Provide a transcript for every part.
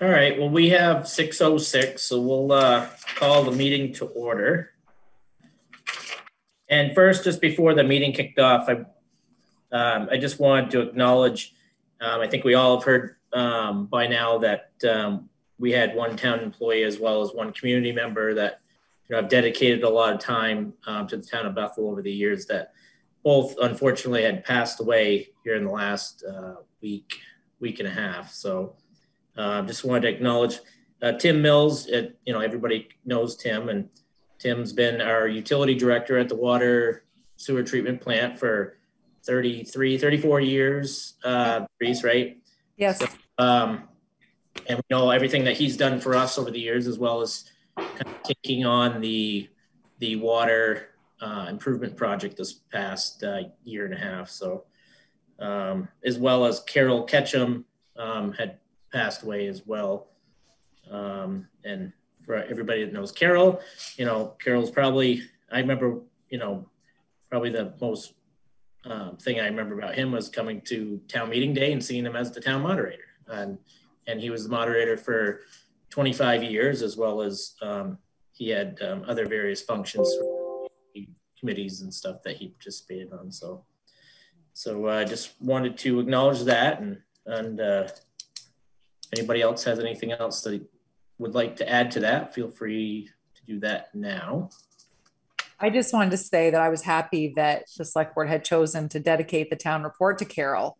All right, well, we have six oh six, so we'll uh, call the meeting to order. And first, just before the meeting kicked off, I, um, I just wanted to acknowledge, um, I think we all have heard um, by now that um, we had one town employee as well as one community member that you know have dedicated a lot of time um, to the town of Bethel over the years that both unfortunately had passed away here in the last uh, week, week and a half. So uh, just wanted to acknowledge uh, Tim Mills. It, you know, everybody knows Tim, and Tim's been our utility director at the water sewer treatment plant for 33, 34 years, uh, Reese, right? Yes. Um, and we know everything that he's done for us over the years, as well as kind of taking on the the water uh, improvement project this past uh, year and a half. So, um, as well as Carol Ketchum um, had passed away as well. Um, and for everybody that knows Carol, you know, Carol's probably, I remember, you know, probably the most um, thing I remember about him was coming to town meeting day and seeing him as the town moderator. And, and he was the moderator for 25 years, as well as um, he had um, other various functions, committees and stuff that he participated on. So, so I uh, just wanted to acknowledge that and, and uh, anybody else has anything else that would like to add to that, feel free to do that now. I just wanted to say that I was happy that the select board had chosen to dedicate the town report to Carol.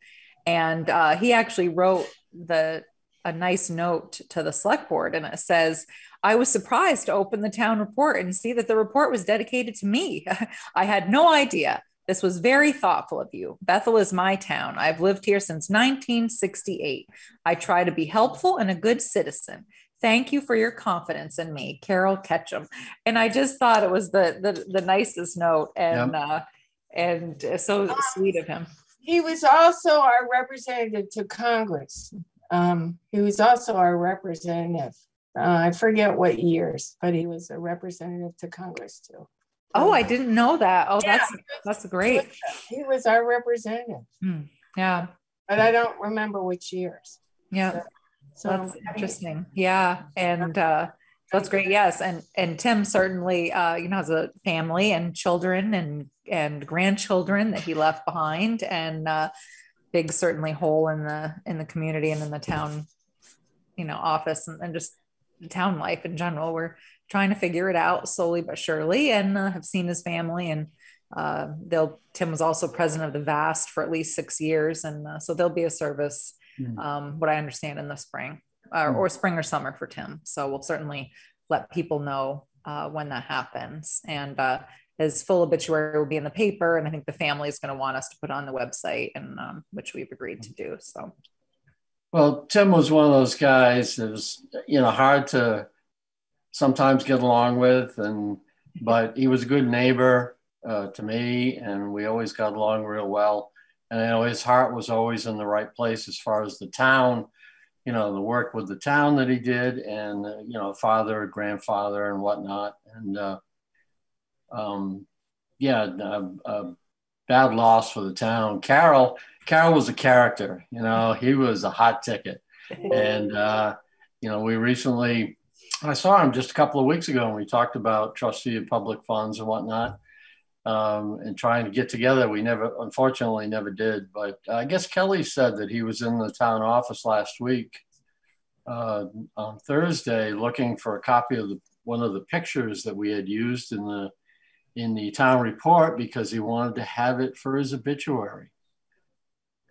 And uh, he actually wrote the a nice note to the select board and it says, I was surprised to open the town report and see that the report was dedicated to me. I had no idea. This was very thoughtful of you. Bethel is my town. I've lived here since 1968. I try to be helpful and a good citizen. Thank you for your confidence in me, Carol Ketchum. And I just thought it was the the, the nicest note and yep. uh, and so sweet of him. He was also our representative to Congress. Um, he was also our representative. Uh, I forget what years, but he was a representative to Congress too. Oh, I didn't know that. Oh, yeah, that's that's great. He was our representative. Hmm. Yeah, but I don't remember which years. Yeah. So, so that's interesting. Yeah. And uh, that's great. Yes. And and Tim certainly uh, you know has a family and children and and grandchildren that he left behind and uh, big certainly hole in the in the community and in the town, you know, office and, and just town life in general. We're trying to figure it out slowly but surely and uh, have seen his family and uh, they'll Tim was also president of the VAST for at least six years, and uh, so there'll be a service mm. um, what I understand in the spring uh, mm. or spring or summer for Tim. So we'll certainly let people know uh, when that happens. And uh, his full obituary will be in the paper. And I think the family is going to want us to put on the website, and um, which we've agreed to do. So. Well, Tim was one of those guys that was, you know, hard to sometimes get along with, and but he was a good neighbor uh, to me, and we always got along real well. And you know his heart was always in the right place as far as the town you know the work with the town that he did and uh, you know father grandfather and whatnot. And uh, um, yeah bad loss for the town. Carol carol was a character you know he was a hot ticket. And uh, you know we recently i saw him just a couple of weeks ago and we talked about trustee of public funds and whatnot um, and trying to get together. We never, unfortunately, never did. But I guess Kelly said that he was in the town office last week uh, on Thursday looking for a copy of the, one of the pictures that we had used in the in the town report because he wanted to have it for his obituary.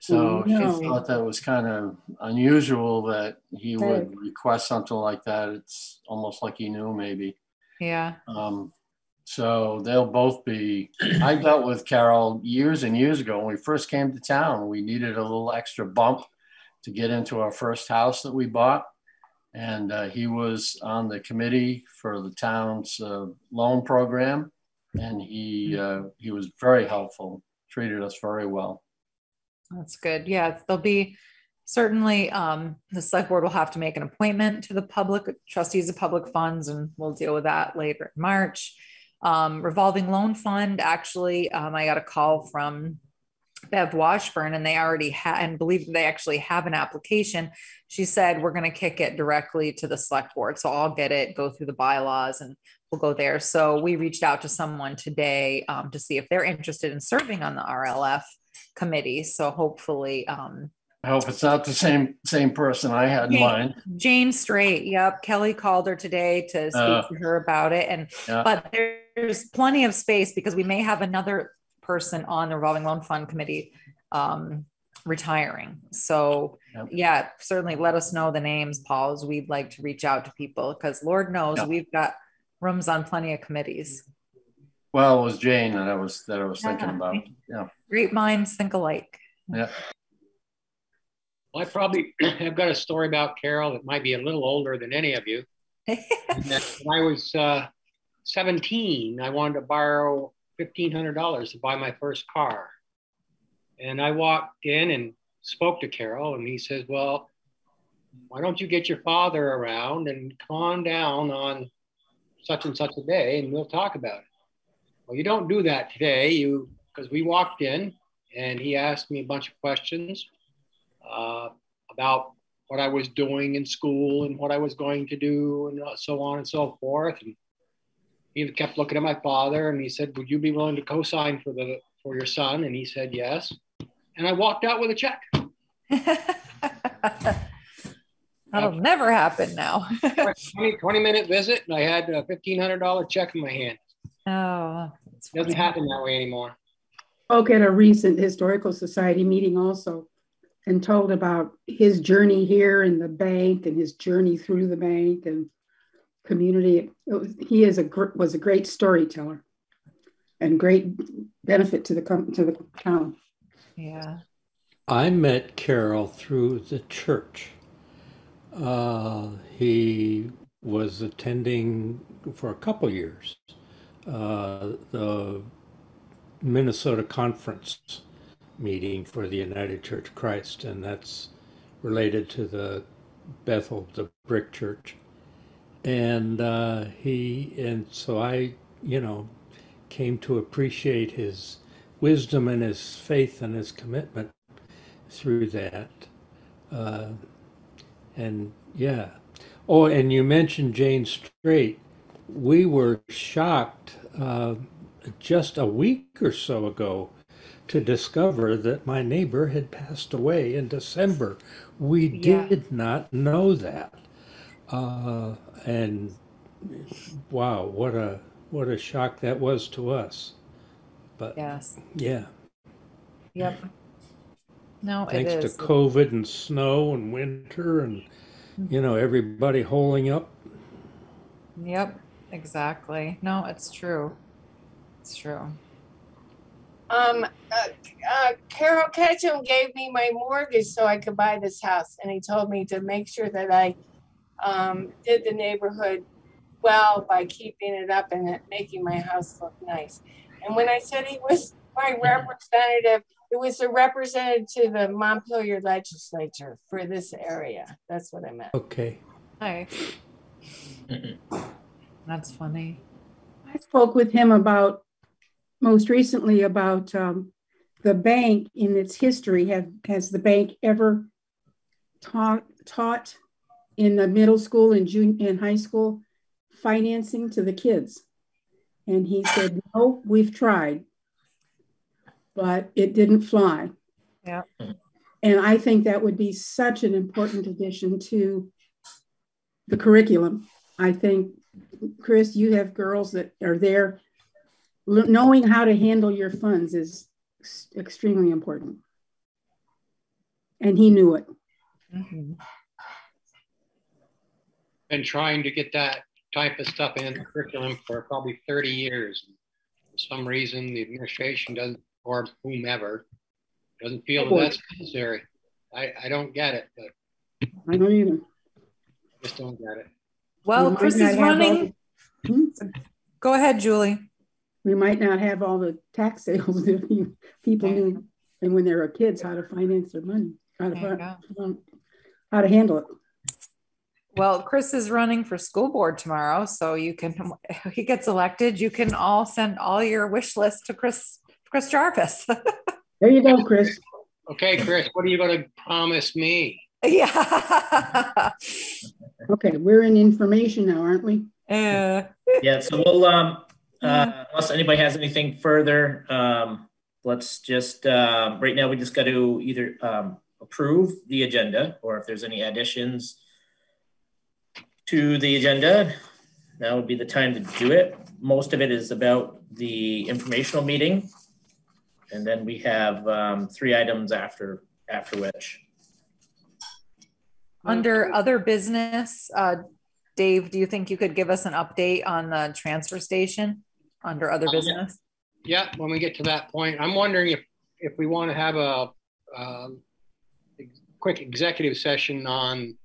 So no. he thought that was kind of unusual that he would request something like that. It's almost like he knew maybe. Yeah. Um, so they'll both be. I dealt with Carol years and years ago when we first came to town. We needed a little extra bump to get into our first house that we bought. And uh, he was on the committee for the town's uh, loan program. And he, uh, he was very helpful, treated us very well. That's good. Yeah, there'll be certainly um, the select board will have to make an appointment to the public trustees of public funds, and we'll deal with that later in March um, revolving loan fund. Actually, um, I got a call from Bev Washburn, and they already had and believe they actually have an application. She said we're going to kick it directly to the select board, so I'll get it, go through the bylaws, and we'll go there. So we reached out to someone today um, to see if they're interested in serving on the RLF committee. So hopefully, um, I hope it's not the same same person I had in mind. Jane Straight, yep. Kelly called her today to speak Uh, to her about it. And Yeah. but there's plenty of space because we may have another person on the revolving loan fund committee um retiring. So Yep. yeah, certainly let us know the names, Paul, as we'd like to reach out to people because Lord knows Yeah. we've got rooms on plenty of committees. Well, it was Jane that I was that I was thinking about. Yeah. Great minds think alike. Yeah. Well, I probably have got a story about Carol that might be a little older than any of you. When I was uh, 17, I wanted to borrow $1,500 to buy my first car. And I walked in and spoke to Carol, and he says, Well, why don't you get your father around and come on down on such and such a day and we'll talk about it? Well, you don't do that today. You because we walked in and he asked me a bunch of questions uh, about what I was doing in school and what I was going to do and uh, so on and so forth. And he kept looking at my father and he said, "Would you be willing to co-sign for the for your son?" And he said, "Yes." And I walked out with a check. That'll never happen now. 20, 20 minute visit, and I had a fifteen hundred dollar check in my hand. oh, It doesn't happen that way anymore. Spoke at a recent historical society meeting also and told about his journey here in the bank and his journey through the bank and community. It was, he is a gr- was a great storyteller and great benefit to the com- to the town. yeah. I met Carol through the church. Uh, he was attending for a couple years uh, the Minnesota Conference meeting for the United Church of Christ, and that's related to the Bethel, the brick church. And uh, he, and so I, you know, came to appreciate his wisdom and his faith and his commitment through that. Uh, and yeah. Oh, and you mentioned Jane Straight. We were shocked uh, just a week or so ago to discover that my neighbor had passed away in December. We Yeah. did not know that. Uh, and wow, what a what a shock that was to us. But Yes. yeah. Yep. No, thanks to. COVID and snow and winter and you know everybody holding up. Yep, exactly. No, it's true. It's true. Um, uh, uh, Carol Ketchum gave me my mortgage so I could buy this house, and he told me to make sure that I um, did the neighborhood well by keeping it up and making my house look nice. And when I said he was my representative, it was a representative to the Montpelier legislature for this area. That's what I meant. Okay. Nice. Mhm. That's funny. I spoke with him about most recently about um, the bank in its history. Have has the bank ever taught taught in the middle school and junior and high school financing to the kids? And he said, "No, we've tried, but it didn't fly." Yeah. And I think that would be such an important addition to the curriculum. I think Chris, you have girls that are there. L- Knowing how to handle your funds is extremely important. And he knew it. Mhm. Been trying to get that type of stuff in the curriculum for probably 30 years. For some reason, the administration doesn't, or whomever, doesn't feel that that's necessary. I, I don't get it, but I don't either. I just don't get it. Well, We Chris is not have all running. Hmm? Go ahead, Julie. We might not have all the tax sales if you, people knew, and when they were kids, how to finance their money, how to, go. how to handle it. Well, Chris is running for school board tomorrow, so you can. He gets elected. You can all send all your wish list to Chris. Chris Jarvis. There you go, Chris. Okay, Chris, what are you going to promise me? Yeah. Okay, we're in information now, aren't we? Yeah. Yeah, so we'll, um, uh, unless anybody has anything further, um, let's just, uh, right now we just got to either, um, approve the agenda or if there's any additions to the agenda, now would be the time to do it. Most of it is about the informational meeting. And then we have, um, three items after, after which. Under other business, uh, Dave, do you think you could give us an update on the transfer station under other Oh, yeah. business? Yeah, when we get to that point, I'm wondering if, if we want to have a, um, ex- quick executive session on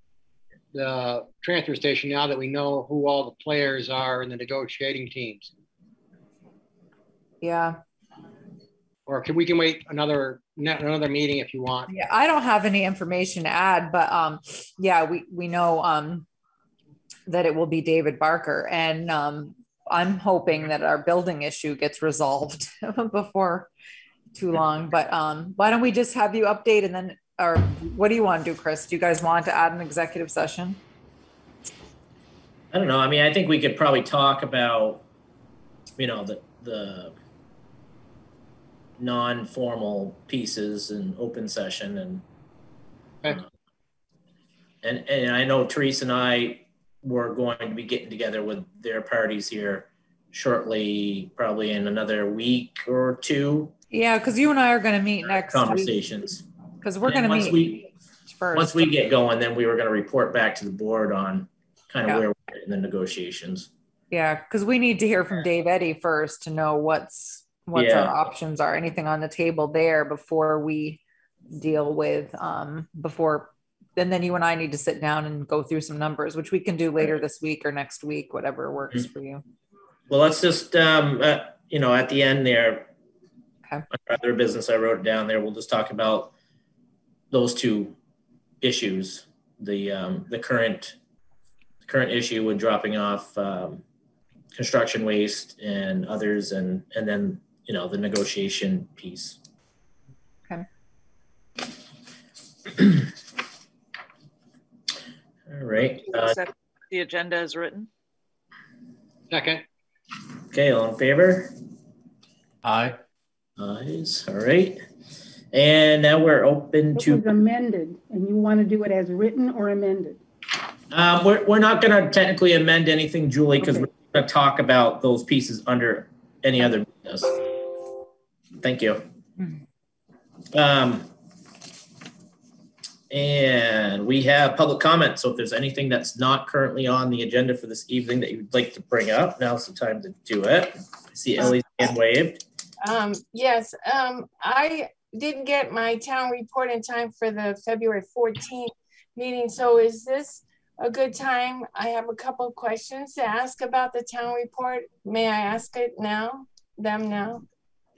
the transfer station now that we know who all the players are in the negotiating teams. Yeah. Or can, we can wait another, another meeting if you want. Yeah, I don't have any information to add, but um, yeah, we we know um that it will be David Barker, and um, I'm hoping that our building issue gets resolved before too long. But um, why don't we just have you update and then, or what do you want to do, Chris? Do you guys want to add an executive session? I don't know. I mean, I think we could probably talk about, you know, the, the non-formal pieces and open session and. Okay. uh, And, and I know Teresa and I were going to be getting together with their parties here shortly, probably in another week or two. Yeah, because you and I are going to meet next. Conversations. Because we're going to meet we- first. Once we get going, then we were gonna report back to the board on kind Yeah. of where we're in the negotiations. Yeah, because we need to hear from Dave Eddy first to know what's what's Yeah. our options are, anything on the table there before we deal with um before and then you and I need to sit down and go through some numbers, which we can do later this week or next week, whatever works Mm-hmm. for you. Well, let's just, um, uh, you know, at the end there. Okay. Other business, I wrote down there. We'll just talk about those two issues. The, um, the current, current issue with dropping off, um, construction waste and others and, and then, you know, the negotiation piece. Okay. All right, uh, Accept The agenda is written. Second, okay, all in favor? Aye. Ayes, all right. And now we're open It was to, amended, and you want to do it as written or amended? um, we're, we're not gonna technically amend anything, Julie, because Okay. we're gonna talk about those pieces under any other business. Thank you. Um, and we have public comment, so if there's anything that's not currently on the agenda for this evening that you'd like to bring up, now's the time to do it. I see Ellie's hand waved. Um, yes, um, I didn't get my town report in time for the February fourteenth meeting, so is this a good time? I have a couple of questions to ask about the town report. May I ask it now, them now?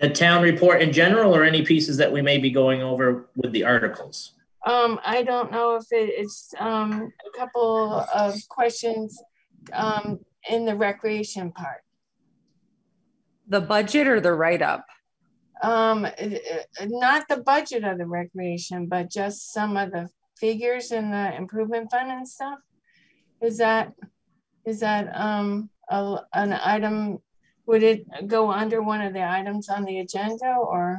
The town report in general, or any pieces that we may be going over with the articles? Um, I don't know if it, it's, um, a couple of questions, um, in the recreation part. The budget or the write up? Um, not the budget of the recreation, but just some of the figures in the improvement fund and stuff. Is that, is that, um, a, an item, would it go under one of the items on the agenda or,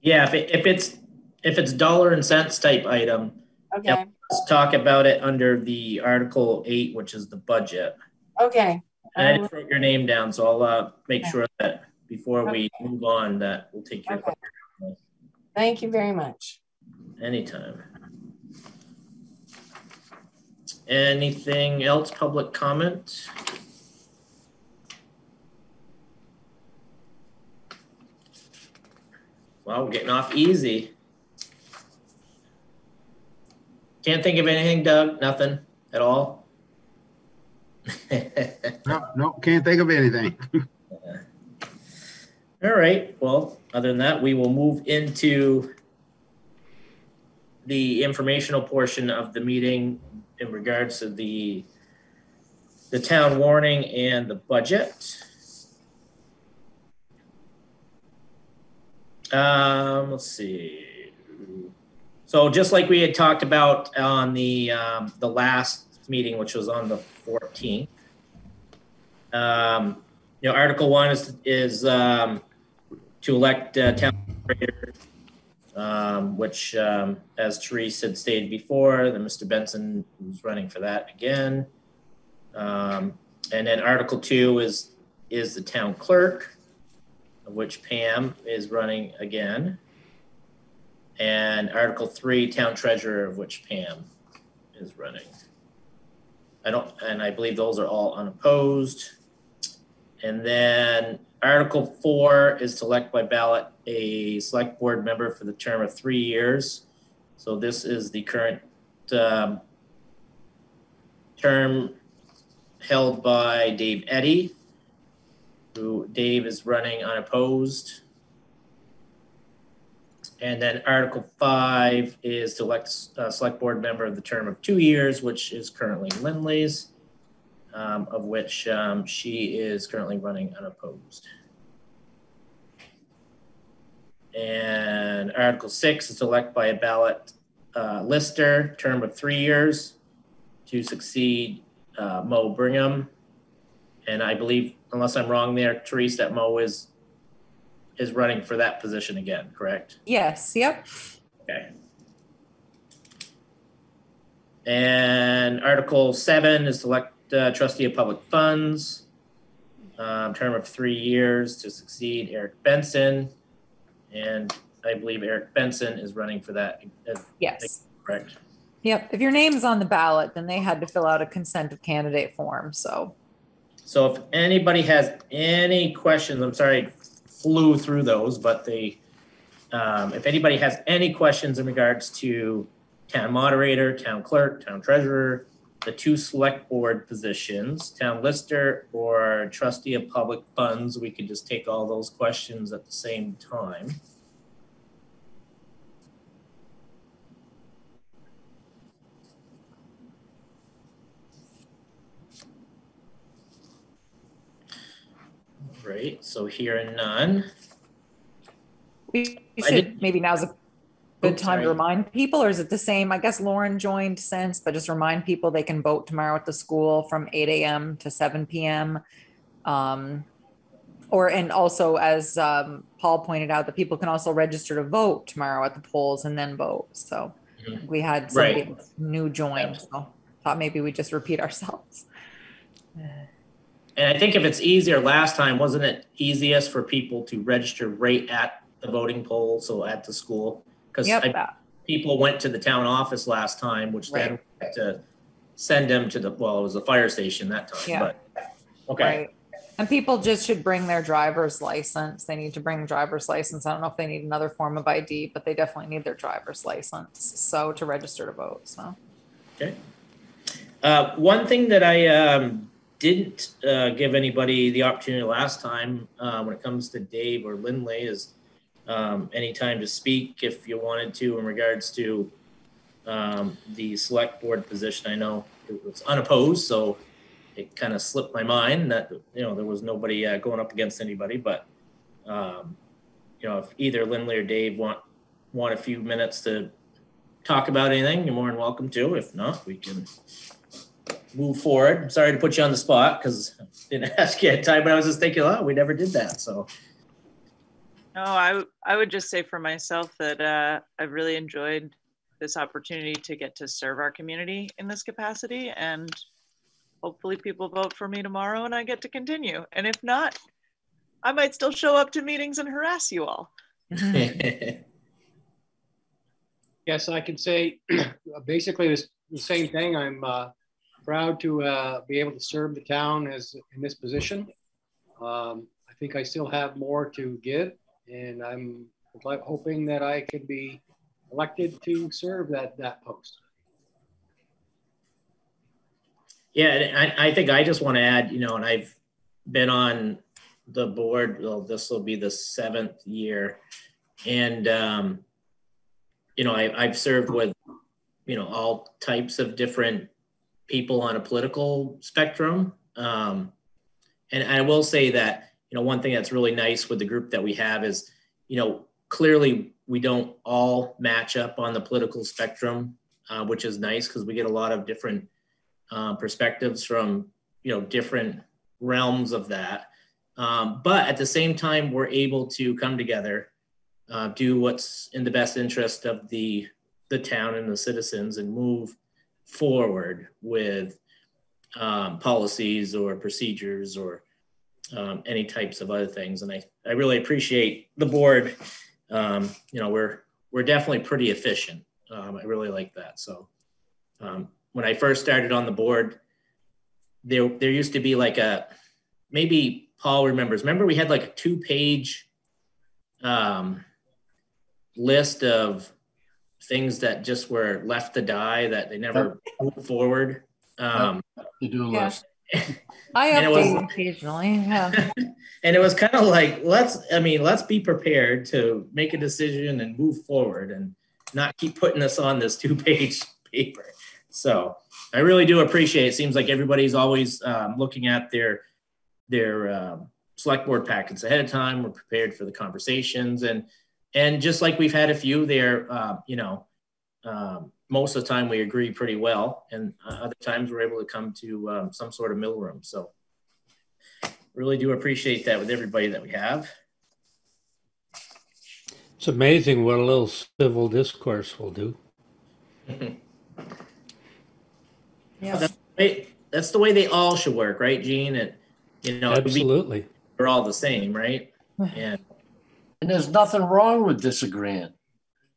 Yeah, if it, if it's, if it's dollar and cents type item, okay, let's talk about it under the Article eight, which is the budget. okay. And I just wrote your name down, so I'll, uh, make Okay. sure that before we move on, that we'll take your Okay. question Thank you very much. anytime. Anything else, public comment? Wow, we're getting off easy. Can't think of anything, Doug? Nothing at all? No, no, can't think of anything. All right, well, other than that, we will move into the informational portion of the meeting in regards to the the town warning and the budget. Um, let's see. So just like we had talked about on the, um, the last meeting, which was on the fourteenth. Um, you know, Article One is, is, um, to elect uh, town moderator, um, which, um, as Therese had stated before, then Mr. Benson was running for that again. Um, and then Article Two is, is the town clerk, which Pam is running again. And Article Three, town treasurer, of which Pam is running. I don't, and I believe those are all unopposed. And then Article Four is to elect by ballot a select board member for the term of three years. So this is the current um, term held by Dave Eddy, who Dave is running unopposed. And then Article Five is to elect a select board member of the term of two years, which is currently Lindley's, um, of which um, she is currently running unopposed. And Article Six is to elect by a ballot uh, lister, term of three years, to succeed uh, Mo Brigham. And I believe, unless I'm wrong there, Therese, that Mo is is running for that position again, correct? Yes, yep. Okay. And Article Seven is select uh, trustee of public funds. Um, term of three years to succeed Eric Benson. And I believe Eric Benson is running for that, uh, Yes. correct? Yep. If your name's on the ballot, then they had to fill out a consent of candidate form. So So if anybody has any questions, I'm sorry, flew through those, but they, um, if anybody has any questions in regards to town moderator, town clerk, town treasurer, the two select board positions, town lister or trustee of public funds, we could just take all those questions at the same time. Great, so hearing none. we I should, maybe now's a good Oops, time to remind people, or is it the same? I guess Lauren joined since, but just remind people they can vote tomorrow at the school from eight AM to seven PM. Um, or, and also as, um, Paul pointed out, that people can also register to vote tomorrow at the polls and then vote. So Mhm. we had somebody new join, so thought maybe we just repeat ourselves. And I think if it's easier, last time, wasn't it easiest for people to register right at the voting poll, so at the school? Because Yep, people went to the town office last time, which then Right. had to send them to the, well, it was the fire station that time, Yeah. but, okay. Right. And people just should bring their driver's license. They need to bring driver's license. I don't know if they need another form of ID, but they definitely need their driver's license. So to register to vote, so. Uh, one thing that I, um, didn't, uh, give anybody the opportunity last time, uh, when it comes to Dave or Lindley is, um, any time to speak if you wanted to in regards to, um, the select board position. I know it was unopposed, so it kind of slipped my mind that, you know, there was nobody, uh, going up against anybody, but, um, you know, if either Lindley or Dave want, want a few minutes to talk about anything, you're more than welcome to. If not, we can move forward. Sorry to put you on the spot because I didn't ask you at time, but I was just thinking, oh, we never did that. So, No, I, I would just say for myself that uh, I've really enjoyed this opportunity to get to serve our community in this capacity. And hopefully people vote for me tomorrow and I get to continue. And if not, I might still show up to meetings and harass you all. Yes, I can say basically the same thing. I'm uh, proud to uh, be able to serve the town as in this position. Um, I think I still have more to give, and I'm hoping that I could be elected to serve that that post. yeah, I, I think I just want to add, you know, and I've been on the board. Well, this will be the seventh year, and um, you know, I, I've served with, you know, all types of different people on a political spectrum. Um, and I will say that, you know, one thing that's really nice with the group that we have is, you know, clearly, we don't all match up on the political spectrum, uh, which is nice because we get a lot of different uh, perspectives from you know different realms of that. Um, but at the same time, we're able to come together, uh, do what's in the best interest of the the town and the citizens, and move forward with um, policies or procedures or um, any types of other things. And I, I really appreciate the board. Um, you know, we're we're definitely pretty efficient. Um, I really like that. So um, when I first started on the board, there there used to be like a maybe Paul remembers. Remember we had like a two page um, list of things that just were left to die that they never moved forward. Um, To do Yeah. list. I And it was- occasionally. Yeah. and it was kind of like let's i mean let's be prepared to make a decision and move forward and not keep putting us on this two page paper so i really do appreciate it seems like everybody's always um, looking at their their um, select board packets ahead of time we're prepared for the conversations and and just like we've had a few there uh, you know um, most of the time we agree pretty well and uh, other times we're able to come to um, some sort of middle room so really do appreciate that with everybody that we have. It's amazing what a little civil discourse will do. Yeah. Hey, that's the way they all should work, right, Gene? And you know, we- Absolutely. we're all the same, right? And And there's nothing wrong with disagreeing.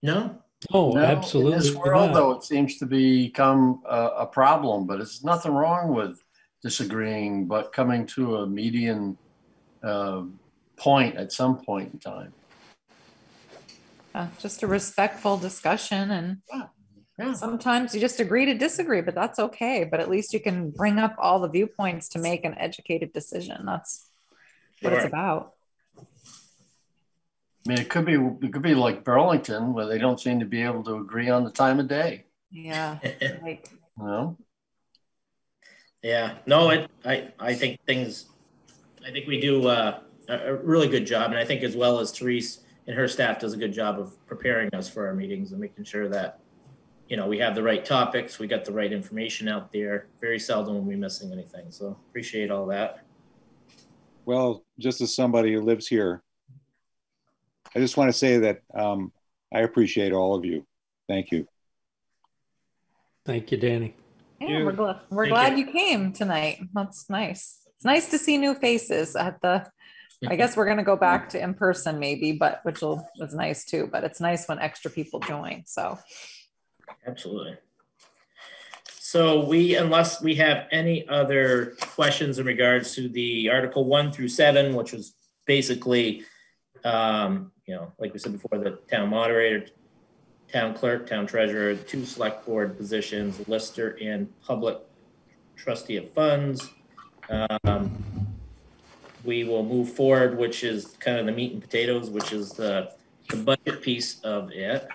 no, Oh, No, absolutely. In this world, not. though, it seems to become a, a problem, but it's nothing wrong with disagreeing, but coming to a median uh, point at some point in time. Uh, just a respectful discussion and Yeah. sometimes you just agree to disagree, but that's okay. But at least you can bring up all the viewpoints to make an educated decision. That's what it's about. I mean, it could be it could be like Burlington, where they don't seem to be able to agree on the time of day. Yeah. Like, You know, yeah, no, it, I, I think things, I think we do uh, a, a really good job, and I think as well as Therese and her staff does a good job of preparing us for our meetings and making sure that, you know, we have the right topics, we got the right information out there. Very seldom will we missing anything, so appreciate all that. Well, just as somebody who lives here, I just want to say that um, I appreciate all of you. Thank you. Thank you, Danny. yeah, we're glad we're glad you. you came tonight. That's nice. It's nice to see new faces at the I guess we're gonna go back to in person maybe, but which will was nice too. But it's nice when extra people join. So Absolutely. So we, unless we have any other questions in regards to the Article one through seven, which was basically, um, you know, like we said before, the town moderator, town clerk, town treasurer, two select board positions, lister and public trustee of funds. Um, We will move forward, which is kind of the meat and potatoes, which is the, the budget piece of it.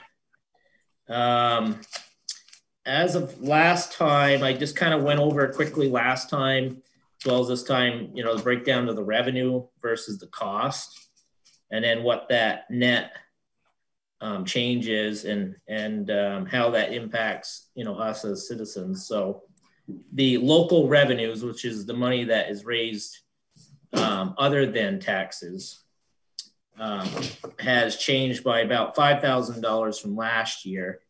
Um, as of last time, I just kind of went over quickly last time, as well as this time, you know, the breakdown of the revenue versus the cost. And then what that net um, change is and, and um, how that impacts, you know, us as citizens. So the local revenues, which is the money that is raised um, other than taxes, um, has changed by about $5,000 from last year.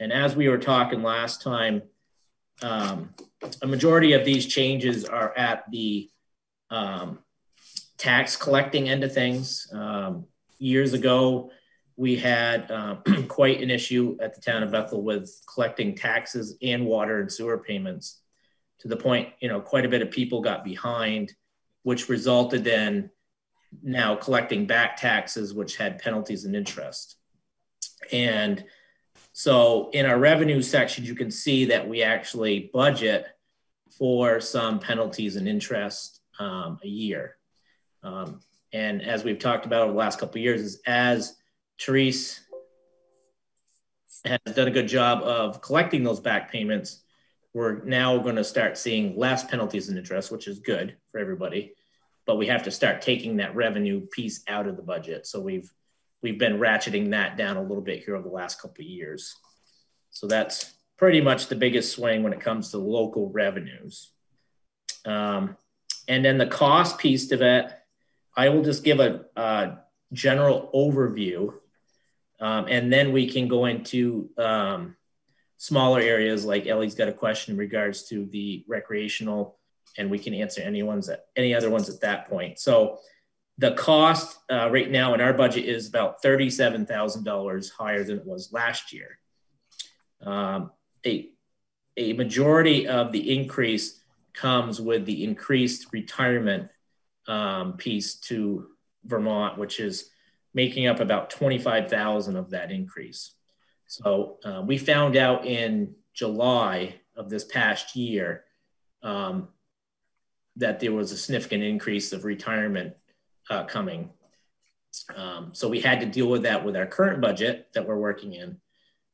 And as we were talking last time, um, a majority of these changes are at the um, tax collecting end of things. Um, years ago, we had um, quite an issue at the town of Bethel with collecting taxes and water and sewer payments to the point, you know, quite a bit of people got behind, which resulted in now collecting back taxes, which had penalties and interest. And so in our revenue section, you can see that we actually budget for some penalties and interest um, a year. Um, and as we've talked about over the last couple of years, is as Therese has done a good job of collecting those back payments, we're now going to start seeing less penalties and interest, which is good for everybody. But we have to start taking that revenue piece out of the budget. So we've we've been ratcheting that down a little bit here over the last couple of years. So that's pretty much the biggest swing when it comes to local revenues. Um, and then the cost piece of it, I will just give a, a general overview, um, and then we can go into um, smaller areas like Ellie's got a question in regards to the recreational, and we can answer any any other ones at that point. So the cost uh, right now in our budget is about thirty-seven thousand dollars higher than it was last year. Um, a a majority of the increase comes with the increased retirement um, piece to Vermont, which is making up about 25,000 of that increase. So uh, we found out in July of this past year um, that there was a significant increase of retirement uh, coming. Um, so we had to deal with that with our current budget that we're working in,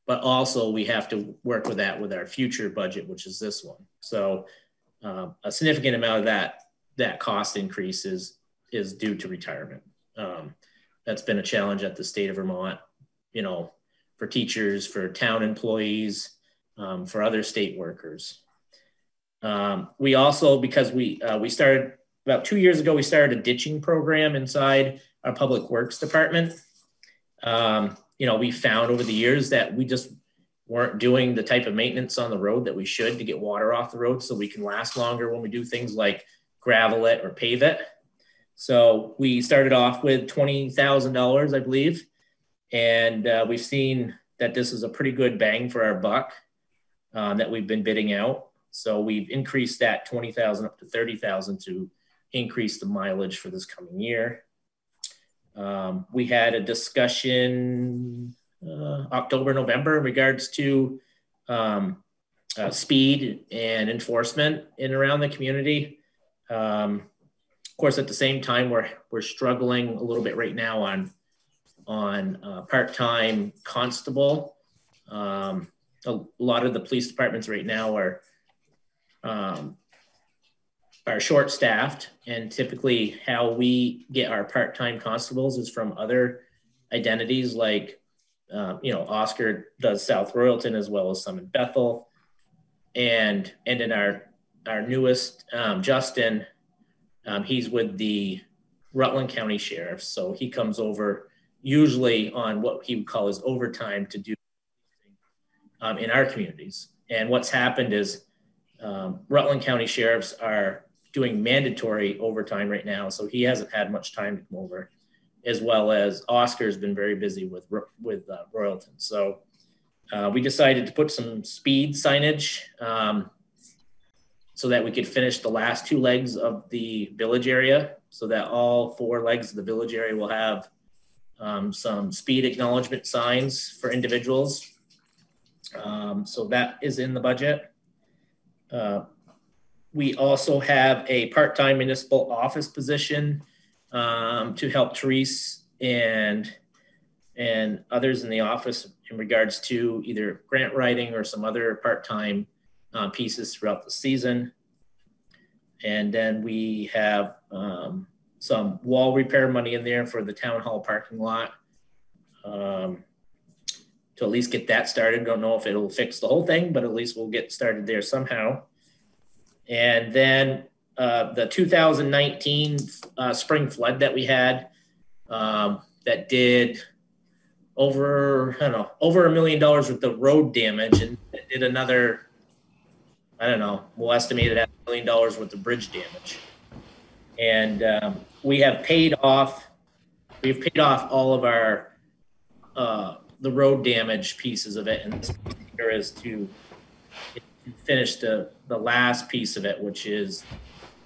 but also we have to work with that with our future budget, which is this one. So uh, a significant amount of that that cost increase is is due to retirement. Um, that's been a challenge at the state of Vermont, you know, for teachers, for town employees, um, for other state workers. Um, we also, because we uh, we started about two years ago, we started a ditching program inside our public works department. Um, you know, we found over the years that we just weren't doing the type of maintenance on the road that we should to get water off the road so we can last longer when we do things like gravel it or pave it. So we started off with $20,000, I believe. And uh, we've seen that this is a pretty good bang for our buck uh, that we've been bidding out. So we've increased that 20,000 up to 30,000 to increase the mileage for this coming year. Um, we had a discussion uh, October, November in regards to um, uh, speed and enforcement in around the community. Um, of course, at the same time, we're we're struggling a little bit right now on on uh, part-time constable. Um, a lot of the police departments right now are um, are short-staffed, and typically how we get our part-time constables is from other identities like uh, you know Oscar does South Royalton as well as some in Bethel, and and in our our newest um, Justin um, he's with the Rutland County Sheriff, so he comes over usually on what he would call his overtime to do um, in our communities. And what's happened is um, Rutland County Sheriffs are doing mandatory overtime right now, so he hasn't had much time to come over, as well as Oscar's been very busy with with uh, Royalton. So uh, we decided to put some speed signage um, so that we could finish the last two legs of the village area so that all four legs of the village area will have um, some speed acknowledgement signs for individuals. Um, so that is in the budget. Uh, we also have a part-time municipal office position um, to help Therese and and others in the office in regards to either grant writing or some other part-time uh, pieces throughout the season. And then we have um, some wall repair money in there for the town hall parking lot um, to at least get that started. Don't know if it'll fix the whole thing, but at least we'll get started there somehow. And then uh, the 2019 uh, spring flood that we had um, that did over I don't know over a million dollars with the road damage and did another I don't know, we'll estimate it at a million dollars worth of bridge damage. And um, we have paid off, we've paid off all of our, uh, the road damage pieces of it. And this here is to finish the, the last piece of it, which is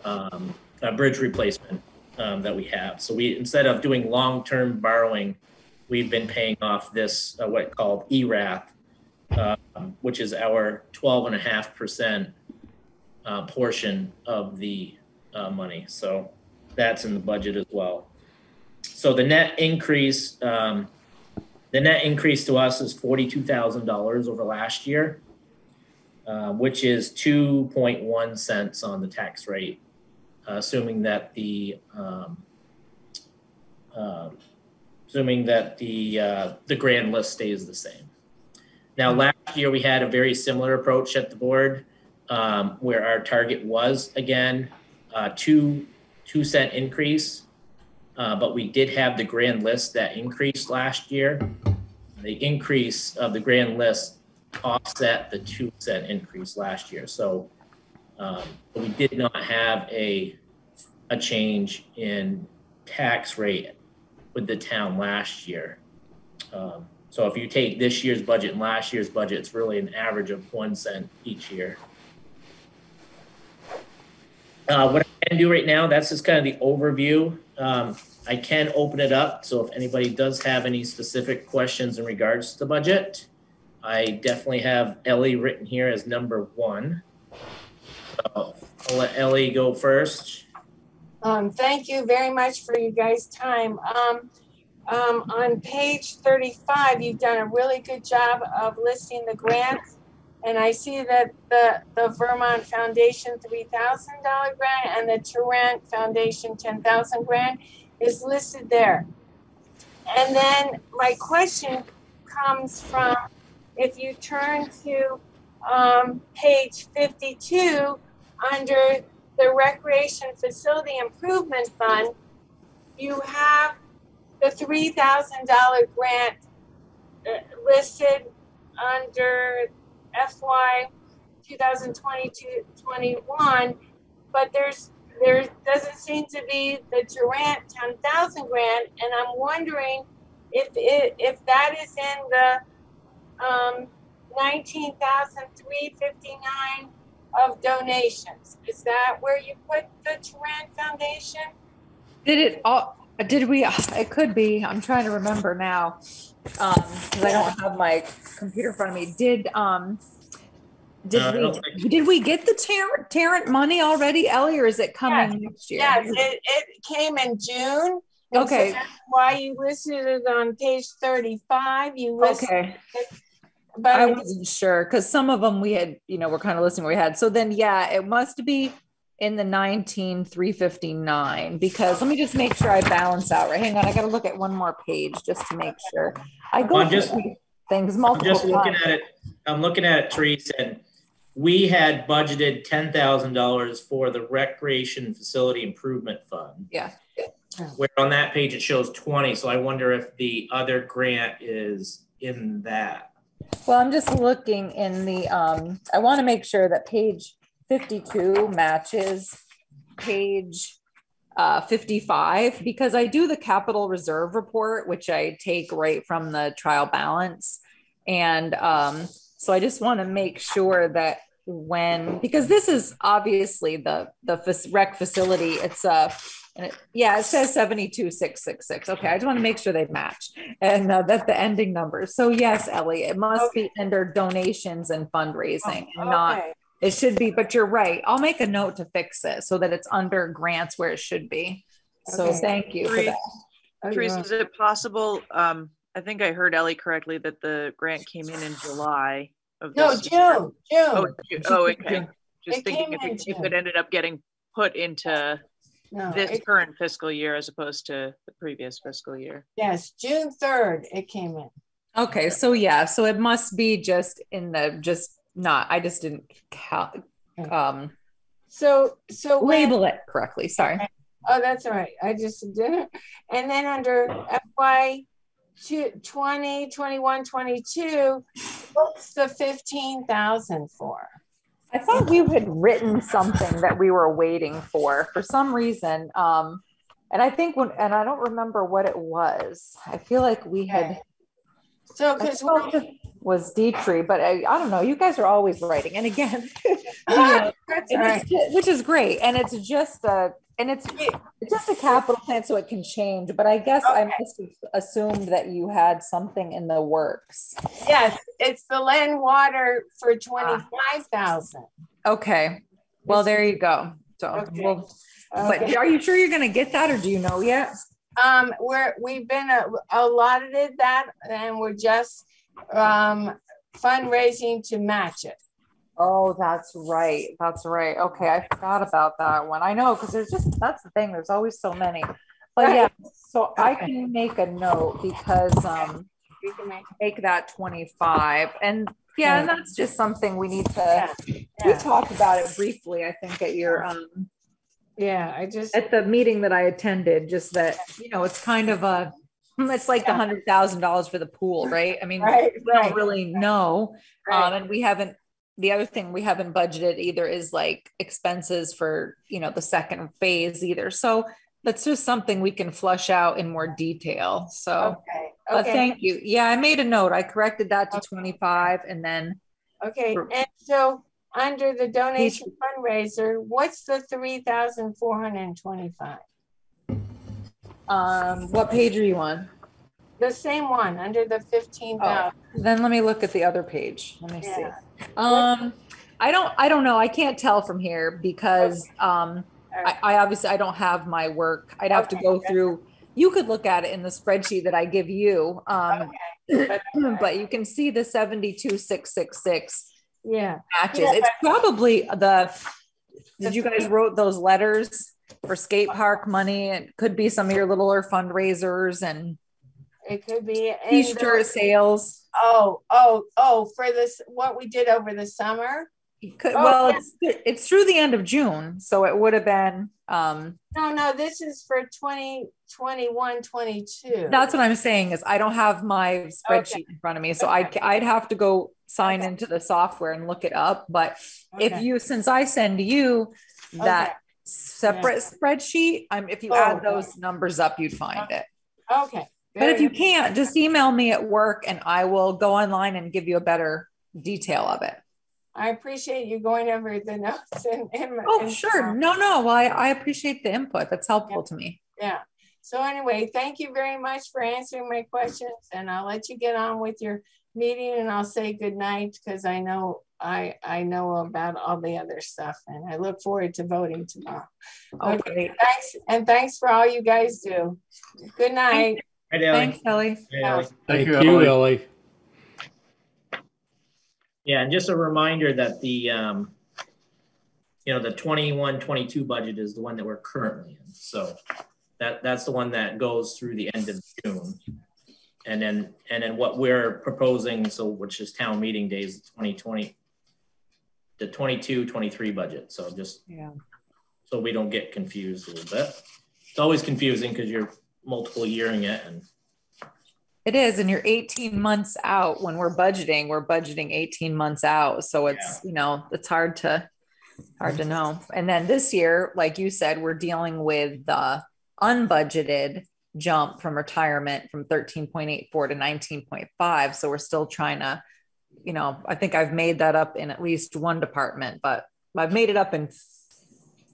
um, a bridge replacement um, that we have. So we, instead of doing long-term borrowing, we've been paying off this, uh, what called ERAF, um, which is our 12.5% uh, portion of the uh, money. So that's in the budget as well. So the net increase, um, the net increase to us is $42,000 over last year, uh, which is 2.1 cents on the tax rate, assuming that the um, um assuming that the, uh, the grand list stays the same. Now, last year, we had a very similar approach at the board, um, where our target was, again, uh, two, two cent increase. Uh, but we did have the grand list that increased last year. The increase of the grand list offset the two cent increase last year. So um, we did not have a, a change in tax rate with the town last year. Um, so if you take this year's budget and last year's budget, it's really an average of one cent each year. Uh, what I can do right now, that's just kind of the overview. Um, I can open it up. So if anybody does have any specific questions in regards to the budget, I definitely have Ellie written here as number one. So I'll let Ellie go first. Um, thank you very much for you guys' time. Um, um, on page thirty-five, you've done a really good job of listing the grants. And I see that the, the Vermont Foundation three thousand dollar grant and the Tarrant Foundation ten thousand grant is listed there. And then my question comes from, if you turn to, um, page fifty-two, under the Recreation Facility Improvement Fund, you have the three thousand dollar grant uh, listed under FY 2022-21, but there's there doesn't seem to be the Tarrant 10,000 grant, and I'm wondering if it, if that is in the um, 19,359 of donations. Is that where you put the Tarrant Foundation? Did it all, did we, it could be, I'm trying to remember now. Um, cause I don't have my computer in front of me. Did, um, Uh, did I we, think- did we get the Tarrant, Tarrant money already, Ellie, or is it coming next year? Yes, it, it came in June. and so Okay. that's Why you listed it on page 35, you listed, Okay. but I wasn't sure because some of them we had, you know, we're kind of listening we had. So then, yeah, it must be in the 19359 because let me just make sure I balance out right. Hang on, I got to look at one more page just to make sure. I go I'm just- things I'm multiple just looking times. at it, I'm looking at it, Teresa, and we had budgeted ten thousand dollars for the Recreation Facility Improvement Fund. Yeah. Where on that page it shows twenty, so I wonder if the other grant is in that. Well, I'm just looking in the, um, I want to make sure that page 52 matches page uh, 55 because I do the capital reserve report, which I take right from the trial balance. And um, so I just want to make sure that when, because this is obviously the, the rec facility, it's a, and it, yeah, it says 72666. Okay, I just want to make sure they match and uh, that the ending numbers. So yes, Ellie, it must be under donations and fundraising not, okay. It should be, but you're right. I'll make a note to fix it so that it's under grants where it should be. So Okay. thank you for Teresa- that. Oh, Teresa, yeah. is it possible, um, I think I heard Ellie correctly that the grant came in in July of No, this year. June, Oh, June. Ju- oh, okay. Just It thinking came if in it, if June. it ended up getting put into No, this it- current fiscal year as opposed to the previous fiscal year. Yes, June third, it came in. Okay, so yeah, so it must be just in the, just not, I just didn't cal- um, So, so. when- label it correctly, sorry. Oh, that's all right. I just didn't. And then under FY two, 20, 21, 22, what's the fifteen thousand for? I thought we had written something that we were waiting for, for some reason. Um, and I think when, and I don't remember what it was. I feel like we had, So, because was Dietrich, but I, I don't know. You guys are always writing. And again, you know, that's and all it's right. which is great. And it's just a, and it's, it's just a capital plan, so it can change. But I guess I must have assumed that you had something in the works. Yes, it's the land water for twenty-five thousand. Okay. Well, there you go. So, Okay. well, but Okay. are you sure you're gonna get that or do you know yet? Um, we're, we've been uh, allotted that and we're just, um, fundraising to match it. Oh, that's right. That's right. Okay, I forgot about that one. I know because there's just that's the thing. There's always so many. But yeah, so I can make a note because um You can make, make that 25 and yeah, and that's just something we need to yeah, we talked about it briefly, I think, at your um yeah, I just, at the meeting that I attended, just that, you know, it's kind of a it's like the hundred thousand dollars for the pool, right? I mean, right, we don't right, really know. Um, and we haven't, the other thing we haven't budgeted either is like expenses for, you know, the second phase either. So that's just something we can flush out in more detail. So, okay, okay, thank you. Yeah, I made a note. I corrected that to twenty-five and then, okay. And so, under the donation fundraiser, what's the three thousand four hundred and twenty-five? Um, what page are you on? The same one, under the fifteen thousand, Then let me look at the other page. Let me see. Um, I don't, I don't know. I can't tell from here because, um, I, I obviously, I don't have my work. I'd have to Okay, go okay. through, you could look at it in the spreadsheet that I give you. Um, but, but you can see the seventy-two, six, six, six yeah, matches. Yeah, It's probably the, did you guys wrote those letters for skate park money? It could be some of your littler fundraisers and it could be. t-shirt sales. Oh, oh, oh, for this, what we did over the summer? Could, Oh, well, yeah. it's, it's through the end of June, so it would have been, um, No, no, this is for 20, 21, 22. that's what I'm saying is I don't have my spreadsheet in front of me, so I'd, I'd have to go sign into the software and look it up, but if you, since I send you that Separate spreadsheet, I'm, if you Oh, add okay. those numbers up, you'd find it. Okay. But if you can't, just email me at work and I will go online and give you a better detail of it. I appreciate you going over the notes and. and- Oh, and- sure. No, no. Well, I, I appreciate the input. That's helpful to me. Yeah. So anyway, thank you very much for answering my questions and I'll let you get on with your meeting and I'll say good night because I know I I know about all the other stuff and I look forward to voting tomorrow. Oh, Okay. Thanks and thanks for all you guys do. Good night. Right, Ellie? Thanks, Ellie. Hey, Ellie. Thank you, you, Ellie. Ellie. Yeah, and just a reminder that the, um, you know, the 21, 22 budget is the one that we're currently in. So that, that's the one that goes through the end of June. And then, and then what we're proposing, so which is town meeting days, 2020, the 22, 23 budget. So just Yeah. so we don't get confused a little bit. It's always confusing because you're multiple yearing it and It is. And you're 18 months out when we're budgeting, we're budgeting 18 months out. So it's, you know, it's hard to, hard to know. And then this year, like you said, we're dealing with the unbudgeted jump from retirement from 13.84 to 19.5. So we're still trying to, you know, I think I've made that up in at least one department, but I've made it up in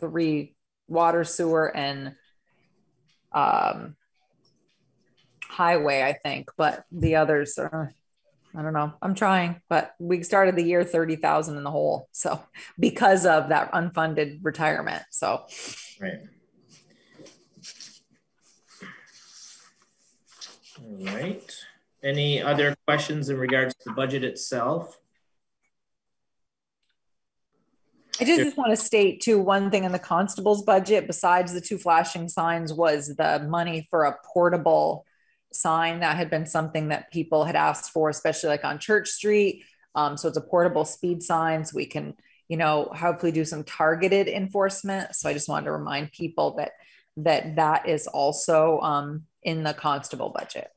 three water, sewer, and um, highway, I think, but the others are, I don't know. I'm trying, but we started the year 30,000 in the hole. So because of that unfunded retirement. So Right. All right. Any other questions in regards to the budget itself? I just, just want to state too, one thing in the constable's budget, besides the two flashing signs, was the money for a portable sign. That had been something that people had asked for, especially like on Church Street. Um, so it's a portable speed sign, so we can, you know, hopefully do some targeted enforcement. So I just wanted to remind people that that that is also um, in the constable budget.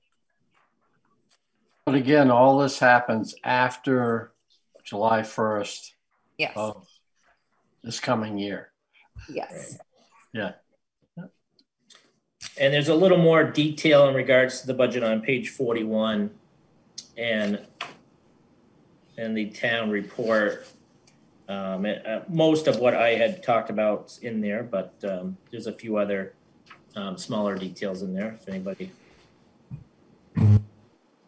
But again, all this happens after July 1st Yes. of this coming year. Yes. Yeah. And there's a little more detail in regards to the budget on page 41 and and the town report. Um, it- uh, most of what I had talked about in there, but um, there's a few other um, smaller details in there if anybody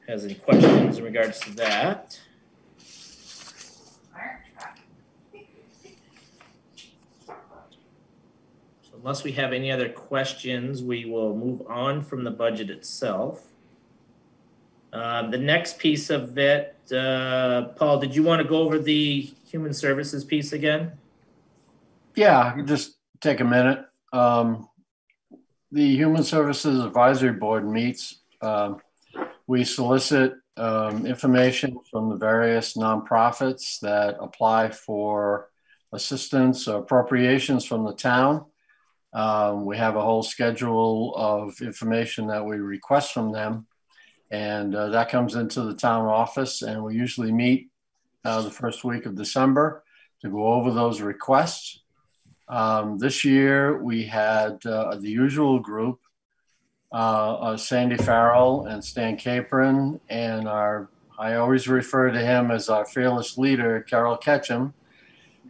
has any questions in regards to that. So unless we have any other questions, we will move on from the budget itself. Um, the next piece of it, uh, Paul, did you want to go over the human services piece again? Yeah, just take a minute. Um, the Human Services Advisory Board meets, um, we solicit um, information from the various nonprofits that apply for assistance or appropriations from the town. Um, we have a whole schedule of information that we request from them, and uh, that comes into the town office. And we usually meet uh, the first week of December to go over those requests. Um, this year we had uh, the usual group, uh, uh, Sandy Farrell and Stan Capron, and our I always refer to him as our fearless leader, Carol Ketchum,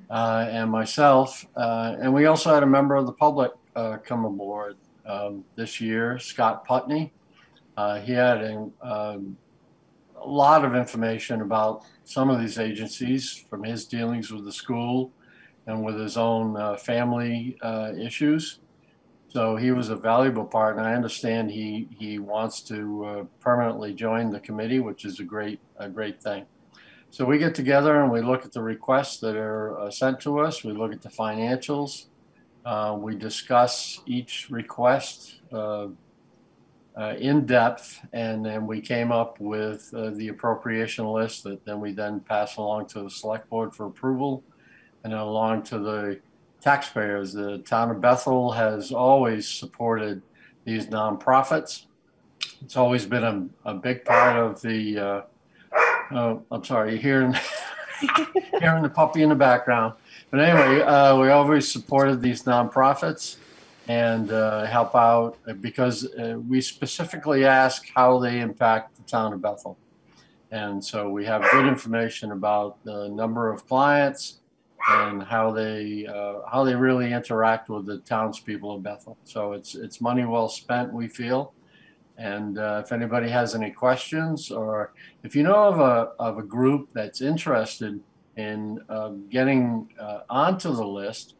uh, and myself. Uh, and we also had a member of the public come aboard um, this year, Scott Putney. he had a, um, a lot of information about some of these agencies from his dealings with the school and with his own uh, family uh, issues. So he was a valuable part, and I understand he he wants to uh, permanently join the committee, which is a great a great thing. So we get together and we look at the requests that are uh, sent to us. We look at the financials. Uh, we discuss each request uh, uh, in depth, and then we came up with uh, the appropriation list that then we then pass along to the select board for approval, and then along to the taxpayers. The town of Bethel has always supported these nonprofits. It's always been a, a big part of the. Uh, oh, I'm sorry, hearing hearing the puppy in the background. But anyway, uh, we always supported these nonprofits and uh, help out because uh, we specifically ask how they impact the town of Bethel. And so we have good information about the number of clients and how they uh, how they really interact with the townspeople of Bethel. So it's it's money well spent, we feel. And uh, if anybody has any questions, or if you know of a of a group that's interested in uh, getting uh, onto the list,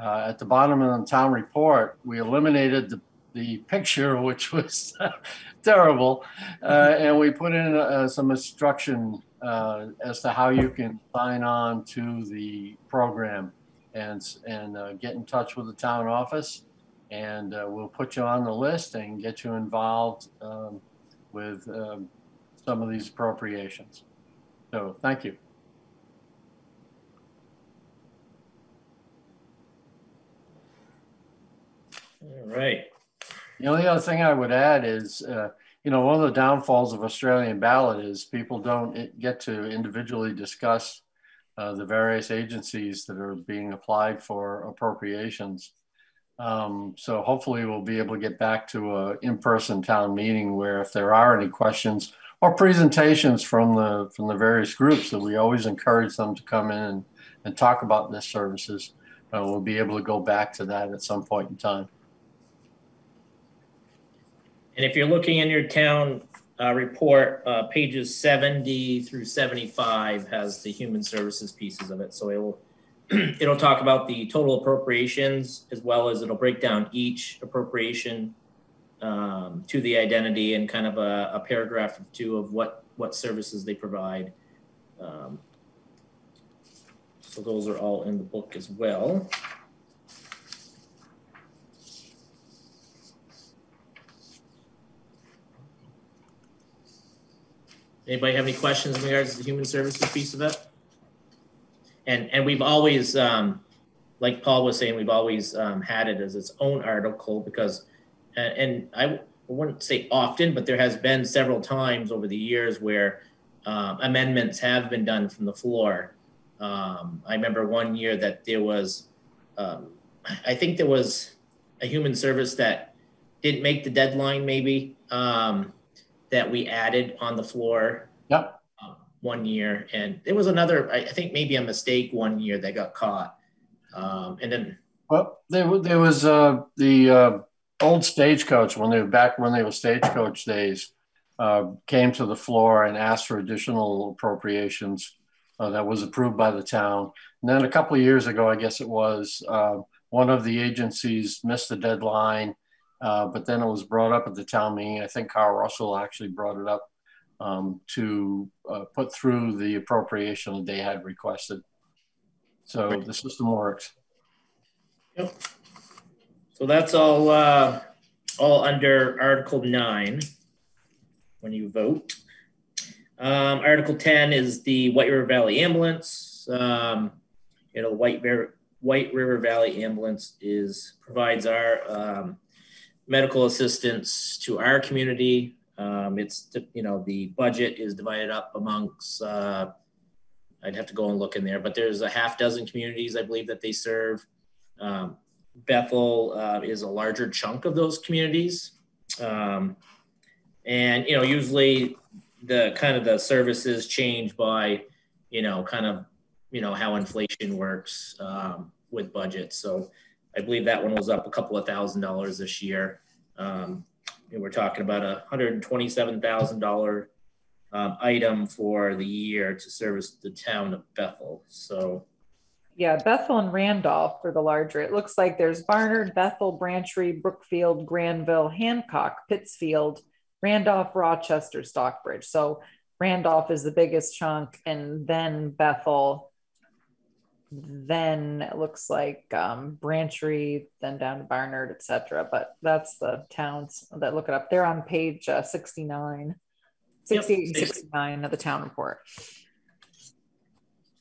uh, at the bottom of the town report, we eliminated the, the picture, which was terrible, uh, and we put in some instruction uh, as to how you can sign on to the program and, and uh, get in touch with the town office. And uh, we'll put you on the list and get you involved um, with um, some of these appropriations. So thank you. All right. The only other thing I would add is, uh, you know, one of the downfalls of Australian ballot is people don't get to individually discuss uh, the various agencies that are being applied for appropriations. Um, so hopefully we'll be able to get back to a in-person town meeting where if there are any questions or presentations from the from the various groups that we always encourage them to come in and, and talk about this services, uh, we'll be able to go back to that at some point in time. And if you're looking in your town uh, report, uh, pages 70 through 75 has the human services pieces of it. So it'll it'll talk about the total appropriations as well as it'll break down each appropriation um, to the identity and kind of a, a, paragraph or two of what what services they provide. Um, so those are all in the book as well. Anybody have any questions in regards to the human services piece of it? And and we've always, um, like Paul was saying, we've always um, had it as its own article because, and, and I wouldn't say often, but there has been several times over the years where um, amendments have been done from the floor. Um, I remember one year that there was, um, I think there was a human service that didn't make the deadline, maybe. Um, that we added on the floor. Yep. Um, one year, and it was another. I think maybe a mistake one year that got caught, um, and then. Well, there, there was uh, the uh, old stagecoach when they were back when they were stagecoach days. Uh, came to the floor and asked for additional appropriations uh, that was approved by the town. And then a couple of years ago, I guess it was, uh, one of the agencies missed the deadline uh, but then it was brought up at the town meeting. I think Carl Russell actually brought it up um, to uh, put through the appropriation that they had requested. So right. the system works. Yep. So that's all uh, all under Article 9 when you vote. Um, Article 10 is the White River Valley Ambulance. Um, you know, White River, White River Valley Ambulance is provides our um, medical assistance to our community. Um, it's, you know, the budget is divided up amongst, uh, I'd have to go and look in there, but there's a half dozen communities, I believe, that they serve. Um, Bethel uh, is a larger chunk of those communities. Um, and, you know, usually the kind of the services change by, you know, kind of, you know, how inflation works um, with budgets. So I believe that one was up a couple of thousand dollars this year. Um, we're talking about a $127,000 um, item for the year to service the town of Bethel. So, Yeah, Bethel and Randolph for the larger. It looks like there's Barnard, Bethel, Braintree, Brookfield, Granville, Hancock, Pittsfield, Randolph, Rochester, Stockbridge. So Randolph is the biggest chunk, and then Bethel. Then it looks like um, Braintree, then down to Barnard, etc. But that's the towns that look it up. They're on page uh, 69, 68 and 69 of the town report.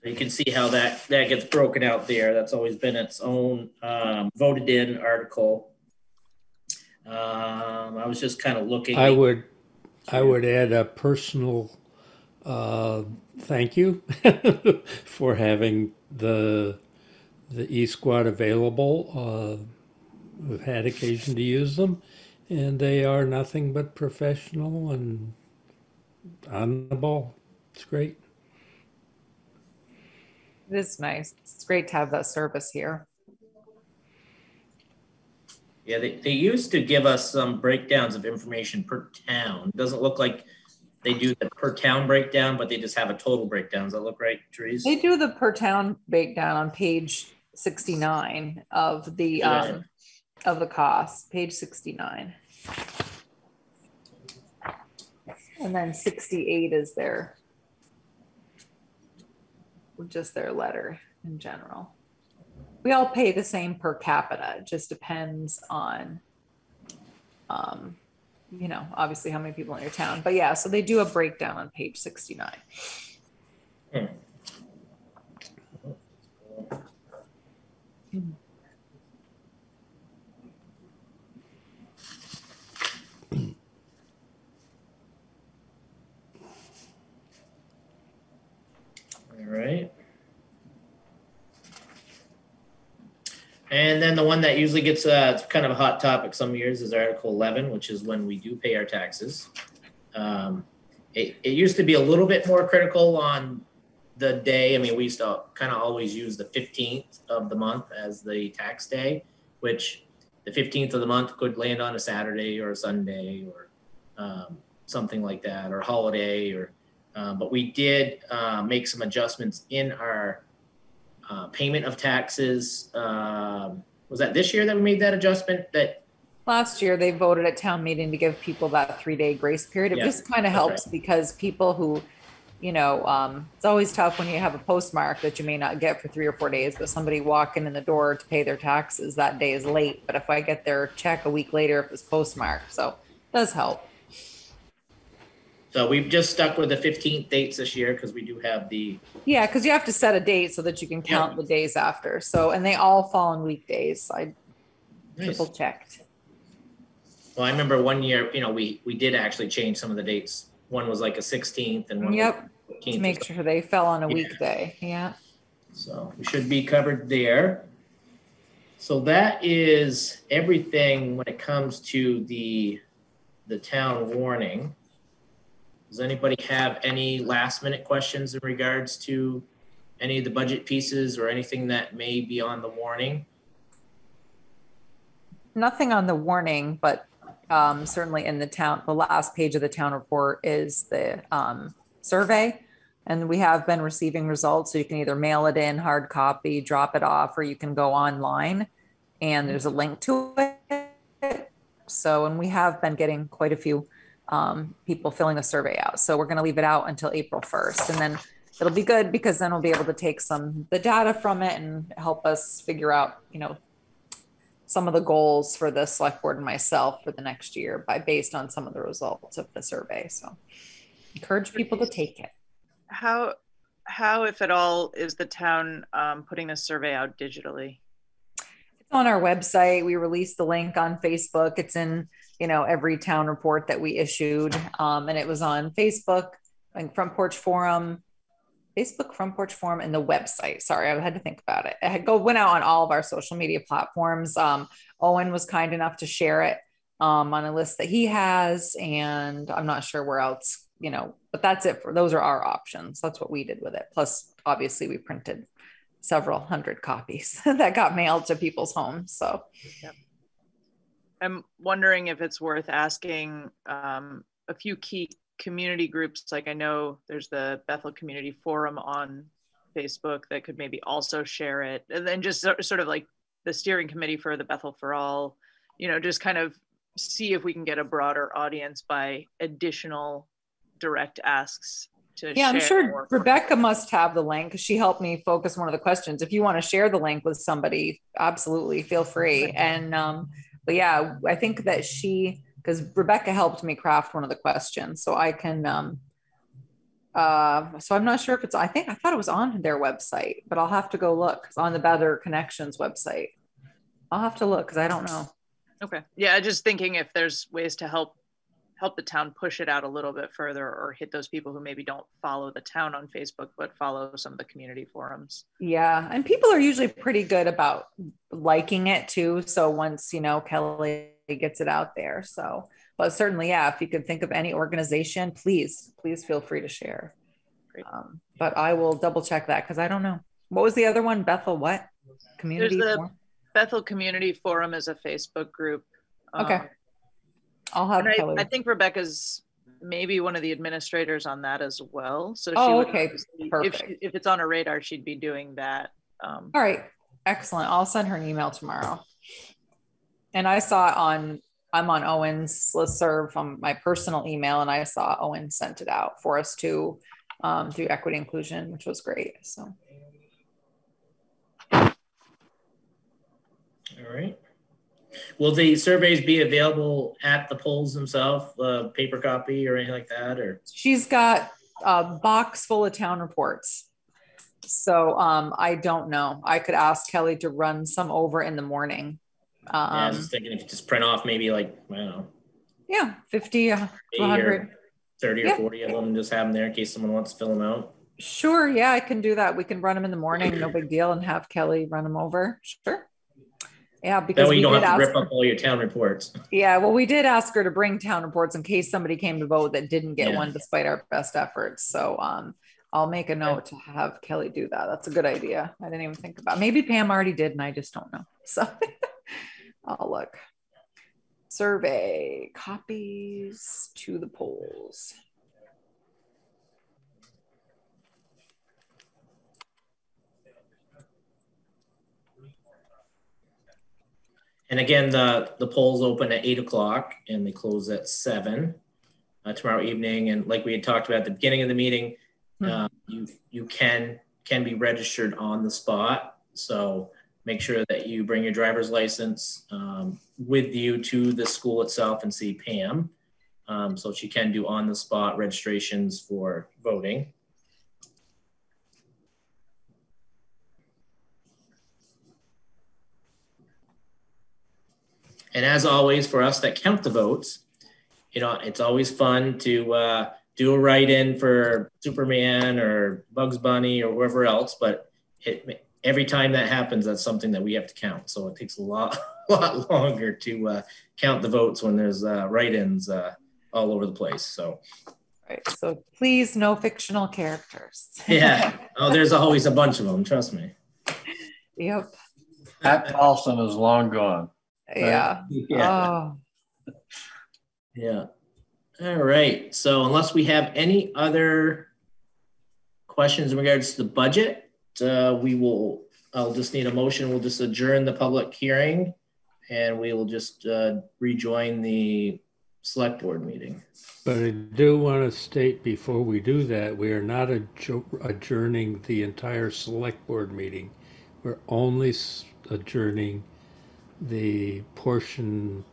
So you can see how that that gets broken out there. That's always been its own um, voted in article. Um, I was just kind of looking. I would, I would add a personal uh, thank you for having the the E Squad available. Uh, we've had occasion to use them, and they are nothing but professional and on the ball. It's great. It is nice. It's great to have that service here. Yeah, they, they used to give us some breakdowns of information per town. Doesn't look like they do the per town breakdown, but they just have a total breakdown. Does that look right, Therese? They do the per town breakdown on page 69 of the um, of the cost, page 69. And then 68 is their just their letter in general. We all pay the same per capita. It just depends on um, you know, obviously how many people in your town. But yeah, so they do a breakdown on page 69. Hmm. All right. And then the one that usually gets uh, it's kind of a hot topic some years is Article 11, which is when we do pay our taxes. Um, it, it used to be a little bit more critical on the day. I mean, we used to kind of always use the 15th of the month as the tax day, which the 15th of the month could land on a Saturday or a Sunday or um, something like that, or holiday. Or um, but we did uh, make some adjustments in our uh, payment of taxes. Um, was that this year that we made that adjustment? That Last year, they voted at town meeting to give people that three day grace period. It Yeah, just kind of helps right. because people who, you know, um, it's always tough when you have a postmark that you may not get for three or four days, but somebody walking in the door to pay their taxes that day is late. But if I get their check a week later, if it's postmarked, so it does help. So we've just stuck with the 15th dates this year because we do have the Yeah, because you have to set a date so that you can count the days after. So, and they all fall on weekdays. I triple checked. Well, I remember one year, you know, we we did actually change some of the dates. One was like a 16th and one Yep, was to 15th. make sure they fell on a Yeah. weekday. Yeah. So we should be covered there. So that is everything when it comes to the the town warning. Does anybody have any last minute questions in regards to any of the budget pieces or anything that may be on the warning? nothing on the warning, but um, certainly in the town, the last page of the town report is the um, survey. And we have been receiving results, so you can either mail it in, hard copy, drop it off, or you can go online and there's a link to it. So, and we have been getting quite a few um, people filling the survey out. So we're going to leave it out until April 1st. And then it'll be good because then we'll be able to take some, the data from it and help us figure out, you know, some of the goals for the select board and myself for the next year by based on some of the results of the survey. So encourage people to take it. How, how, if at all, is the town um, putting this survey out digitally? It's on our website. We released the link on Facebook. It's in, you know, every town report that we issued. Um, and it was on Facebook, and Front Porch Forum, Facebook Front Porch Forum, and the website. Sorry, I had to think about it. It had go went out on all of our social media platforms. Um, Owen was kind enough to share it um, on a list that he has, and I'm not sure where else, you know, but that's it for those are our options. That's what we did with it. Plus, obviously, we printed several hundred copies that got mailed to people's homes. So, yep. I'm wondering if it's worth asking um, a few key community groups. Like I know there's the Bethel Community Forum on Facebook that could maybe also share it, and then just sort of like the steering committee for the Bethel for All. You know, just kind of see if we can get a broader audience by additional direct asks yeah, I'm sure Rebecca must have the link because she helped me focus one of the questions. If you want to share the link with somebody, absolutely feel free. And um, but yeah, I think that she because Rebecca helped me craft one of the questions, so I can. Um, uh, so I'm not sure if it's. I think I thought it was on their website, but I'll have to go look. It's on the Better Connections website. I'll have to look because I don't know. Okay. Yeah, just thinking if there's ways to help help the town push it out a little bit further or hit those people who maybe don't follow the town on Facebook but follow some of the community forums. Yeah, and people are usually pretty good about liking it too. So once, you know, Kelly gets it out there. So, but certainly, yeah, if you could think of any organization, please, please feel free to share. Um, but I will double check that because I don't know. What was the other one? Bethel what? Community There's the forum? Bethel Community Forum is a Facebook group. Okay. I'll have I, I, think Rebecca's maybe one of the administrators on that as well. So oh, okay, perfect. If, she, if it's on her radar, she'd be doing that. Um, All right, excellent. I'll send her an email tomorrow. And I saw on I'm on Owen's listserv on my personal email, and I saw Owen sent it out for us to um, through Equity Inclusion, which was great. So. All right. Will the surveys be available at the polls themselves, uh, paper copy or anything like that? Or she's got a box full of town reports. So um, I don't know. I could ask Kelly to run some over in the morning. Um, yeah, I was um, thinking if you just print off maybe like I don't know. Yeah, fifty uh, hundred. 30 or yeah. 40 of them and just have them there in case someone wants to fill them out. Sure. Yeah, I can do that. We can run them in the morning. No big deal. And have Kelly run them over. Sure. Yeah, because that way you don't have to rip up all your town reports. Yeah, well, we did ask her to bring town reports in case somebody came to vote that didn't get yeah. one despite our best efforts. So um, I'll make a note to have Kelly do that. That's a good idea. I didn't even think about. It. Maybe Pam already did, and I just don't know. So I'll look. Survey copies to the polls. And again, the, the polls open at eight o'clock and they close at seven uh, tomorrow evening. And like we had talked about at the beginning of the meeting, mm-hmm. uh, you you can can be registered on the spot. So make sure that you bring your driver's license um, with you to the school itself and see Pam. Um, so she can do on the spot registrations for voting. And as always, for us that count the votes, you know, it's always fun to uh, do a write-in for Superman or Bugs Bunny or whoever else. But it, every time that happens, that's something that we have to count. So it takes a lot, lot longer to uh, count the votes when there's uh, write-ins uh, all over the place. So. Right. So please, no fictional characters. yeah. Oh, there's always a bunch of them. Trust me. Yep. Pat Paulsen is long gone. Yeah. Yeah. Oh. Yeah. All right. So unless we have any other questions in regards to the budget, uh, we will, I'll just need a motion. We'll just adjourn the public hearing and we will just uh, rejoin the select board meeting. But I do want to state before we do that, we are not adjourning the entire select board meeting. We're only adjourning the portion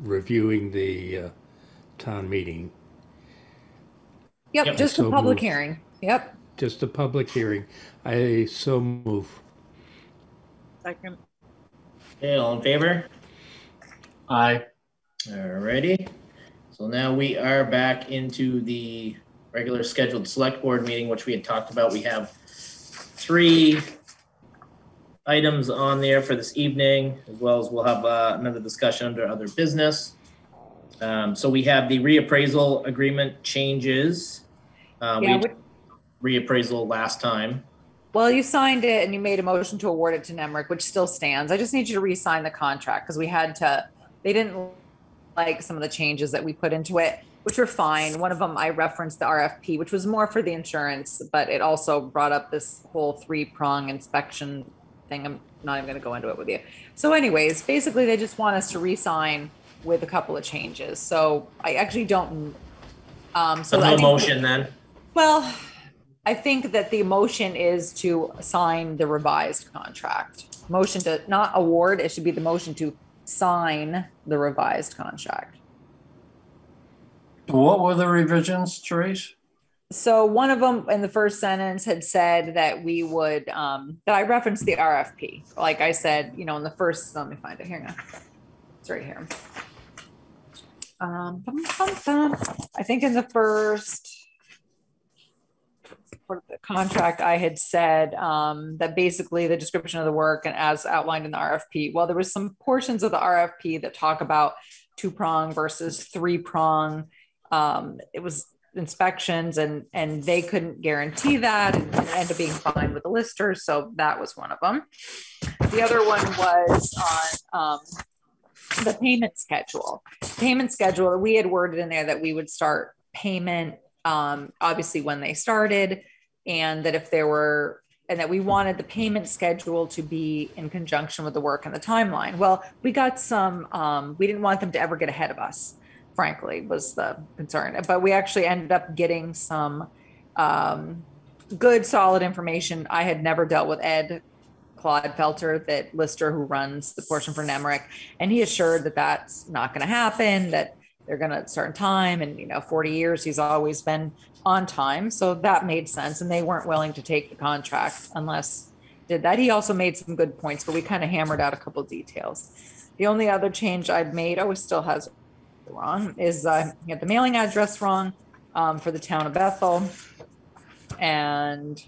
reviewing the uh, town meeting. Yep, Yep. just a So public moved. hearing. Yep. Just a public hearing. I so move. Second. Okay, all in favor? Aye. Alrighty. So now we are back into the regular scheduled select board meeting, which we had talked about. We have three items on there for this evening, as well as we'll have uh, another discussion under other business. Um, So we have the reappraisal agreement changes. Uh, Yeah, We we- reappraisal last time. Well, you signed it and you made a motion to award it to NEMRC, which still stands. I just need you to re-sign the contract because we had to, they didn't like some of the changes that we put into it, which were fine. One of them, I referenced the RFP, which was more for the insurance, but it also brought up this whole three-prong inspection thing. I'm not even gonna go into it with you. So anyways, basically, they just want us to re-sign with a couple of changes. So I actually don't, um, so So I no think- motion then? well, I think that the motion is to sign the revised contract. Motion to not award, it should be the motion to sign the revised contract. What were the revisions, Therese? So one of them in the first sentence had said that we would, um, that I referenced the RFP. Like I said, you know, in the first, let me find it here now. It's right here. Um, bum, bum, bum. I think in the first part of the contract, I had said, um, that basically the description of the work and as outlined in the RFP, well, there was some portions of the RFP that talk about two prong versus three prong. Um, it was inspections and and they couldn't guarantee that and ended up being fine with the lister so that was one of them. The other one was on um, the payment schedule. Payment schedule we had worded in there that we would start payment um, obviously when they started and that if there were and that we wanted the payment schedule to be in conjunction with the work and the timeline. Well we got some um, we didn't want them to ever get ahead of us frankly was the concern. But we actually ended up getting some um, good solid information. I had never dealt with ed Clodfelter that lister who runs the portion for NEMRC and he assured that that's not going to happen that they're going to start in time and you know 40 years he's always been on time. So that made sense and they weren't willing to take the contract unless did that. He also made some good points but we kind of hammered out a couple details. The only other change i've made oh it still has wrong is uh, you had the mailing address wrong um, for the town of Bethel. And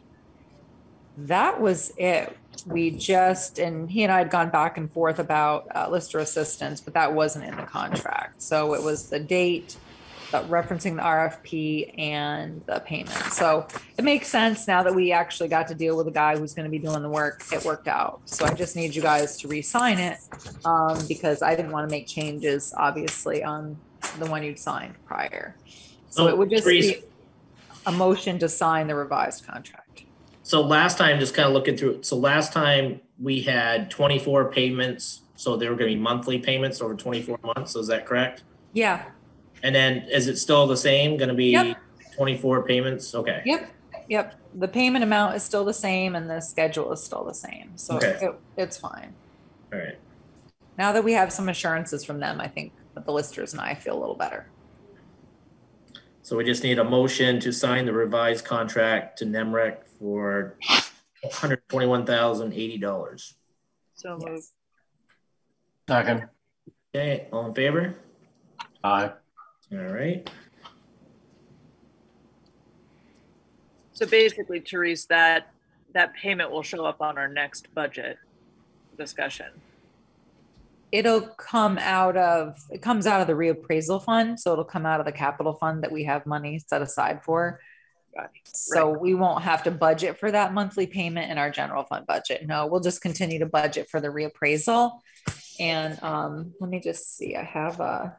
that was it. We just, and he and I had gone back and forth about uh, lister assistance, but that wasn't in the contract. So it was the date, uh, referencing the RFP and the payment. So it makes sense now that we actually got to deal with a guy who's going to be doing the work. It worked out. So I just need you guys to re-sign it um, because I didn't want to make changes, obviously, on the one you'd signed prior. So it would just be a motion to sign the revised contract. So last time, just kind of looking through so last time we had twenty-four payments, so they were gonna be monthly payments over twenty-four months, is that correct? Yeah. And then is it still the same, gonna be Yep. twenty-four payments? Okay. Yep. Yep. The payment amount is still the same and the schedule is still the same. So Okay. it, it's fine. All right. Now that we have some assurances from them, I think that the listers and I feel a little better. So we just need a motion to sign the revised contract to NEMRC for one hundred twenty-one thousand eighty dollars. So moved. Second. Okay, all in favor? Aye. All right. So basically, Therese, that, that payment will show up on our next budget discussion. It'll come out of, it comes out of the reappraisal fund. So it'll come out of the capital fund that we have money set aside for. Got it. So we won't have to budget for that monthly payment in our general fund budget. No, we'll just continue to budget for the reappraisal. And um, let me just see, I have a,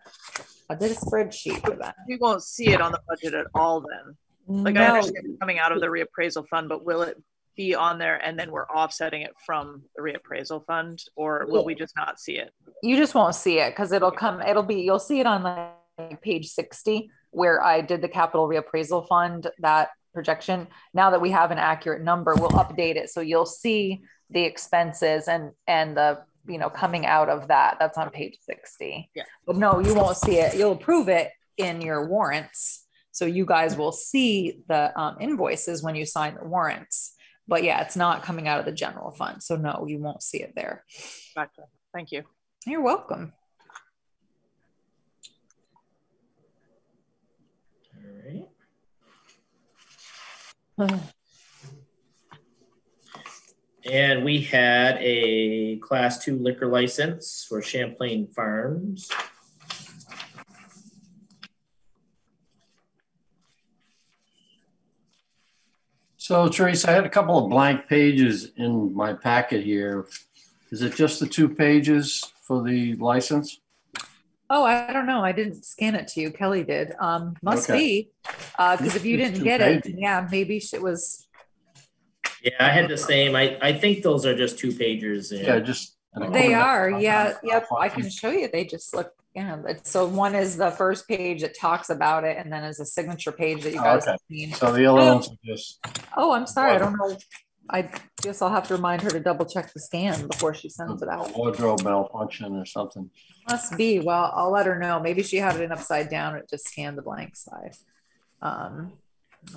I did a spreadsheet for that. We won't see it on the budget at all then. Like I understand it's coming out of the reappraisal fund, but will it be on there and then we're offsetting it from the reappraisal fund? Or will we just not see it? you just won't see it because it'll come, it'll be, you'll see it on like page 60 where I did the capital reappraisal fund, that projection. Now that we have an accurate number, we'll update it. So you'll see the expenses and, and the you know, coming out of that. That's on page 60. Yeah. But no, you won't see it. You'll approve it in your warrants. So you guys will see the um, invoices when you sign the warrants. But yeah, it's not coming out of the general fund. So no, you won't see it there. Gotcha. Thank you. You're welcome. All right. And we had a class two liquor license for Champlain Farms. So Teresa, I had a couple of blank pages in my packet here. Is it just the two pages for the license? Oh, I don't know. I didn't scan it to you. Kelly did. Um, must Okay. be. Uh, because if you didn't two get it, yeah, maybe it was. Yeah, I had the same. I, I think those are just two pagers. and- Yeah, just. They are. Yeah. Yep. I can show you. They just look. Yeah. It's, so one is the first page that talks about it, and then is a signature page that you Oh, guys okay. have seen. So the other ones are just, Oh, I'm sorry. I don't know. I guess I'll have to remind her to double check the scan before she sends it out. wardrobe malfunction or something. Must be. Well, I'll let her know. Maybe she had it in upside down. It just scanned the blank side. Um,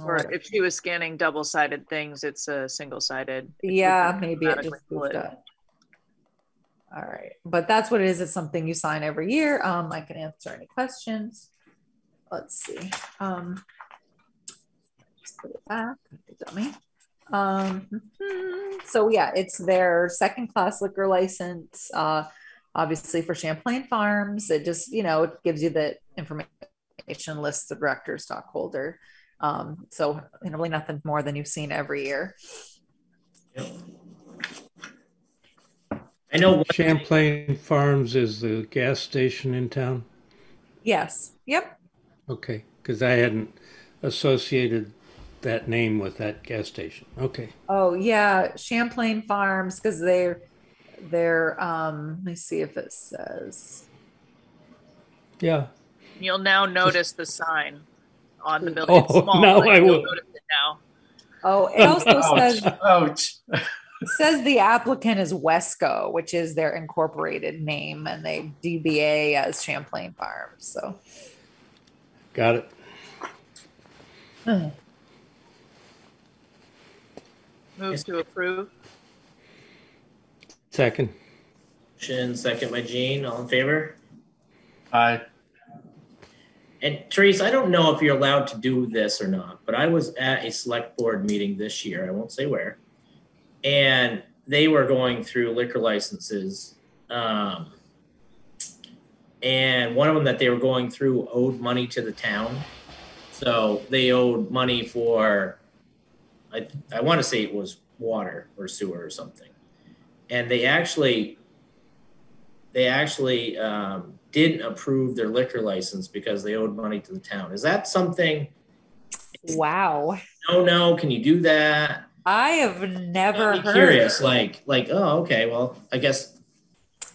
Or if she was scanning double-sided things, it's a single-sided. yeah, maybe it just moved up. All right, but that's what it is. It's something you sign every year. Um, I can answer any questions. Let's see. Um, just put it back, dummy. Um, mhm. so yeah, it's their second class liquor license. Uh, obviously for Champlain Farms, it just you know it gives you the information, lists the director, stockholder. Um, so you know, really nothing more than you've seen every year. I know one- Champlain Farms is the gas station in town. Yes. Yep. Okay, because I hadn't associated that name with that gas station. Okay. Oh yeah, Champlain Farms because they're they're um. Let me see if it says. Yeah. You'll now notice the sign on the building. Oh, it's Oh, small, now but I you'll notice it now. Oh, it also says Ouch. says the applicant is Wesco, which is their incorporated name, and they DBA as Champlain Farms. So Got it. Hmm. Move to approve. Second. Motion, second by Gene, all in favor? Aye. And Teresa, I don't know if you're allowed to do this or not, but I was at a select board meeting this year, I won't say where. And they were going through liquor licenses. Um, and one of them that they were going through owed money to the town. So they owed money for, I, I want to say it was water or sewer or something. And they actually, they actually um, didn't approve their liquor license because they owed money to the town. Is that something? wow, No, no. Can you do that? I have never I'm heard. curious. Like, like, oh, okay. Well, I guess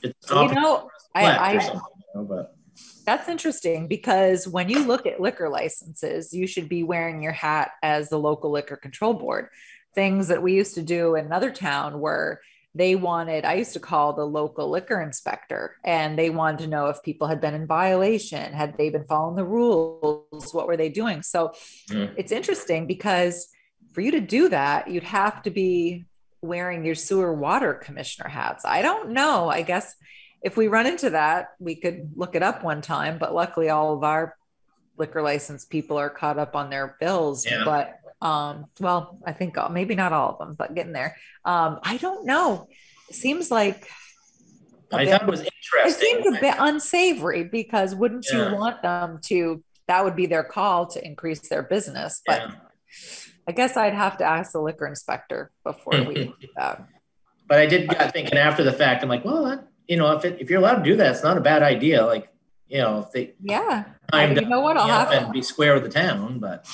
it's You know, I, I you know, But That's interesting because when you look at liquor licenses, you should be wearing your hat as the local liquor control board. Things that we used to do in another town were they wanted, I used to call the local liquor inspector and they wanted to know if people had been in violation, had they been following the rules, what were they doing? So Mm. it's interesting because for you to do that, you'd have to be wearing your sewer water commissioner hats. I don't know. I guess if we run into that, we could look it up one time. But luckily, all of our liquor license people are caught up on their bills. Yeah. But um, well, I think uh, maybe not all of them, but getting there. Um, I don't know. It seems like I bit- thought it was it interesting. seems a bit unsavory because wouldn't Yeah. you want them to? That would be their call to increase their business. But Yeah. I guess I'd have to ask the liquor inspector before we do that. But I did got thinking after the fact. I'm like, well, that, you know, if it, if you're allowed to do that, it's not a bad idea. Like, you know, if they Yeah. time you know what? I'll have and be square with the town, but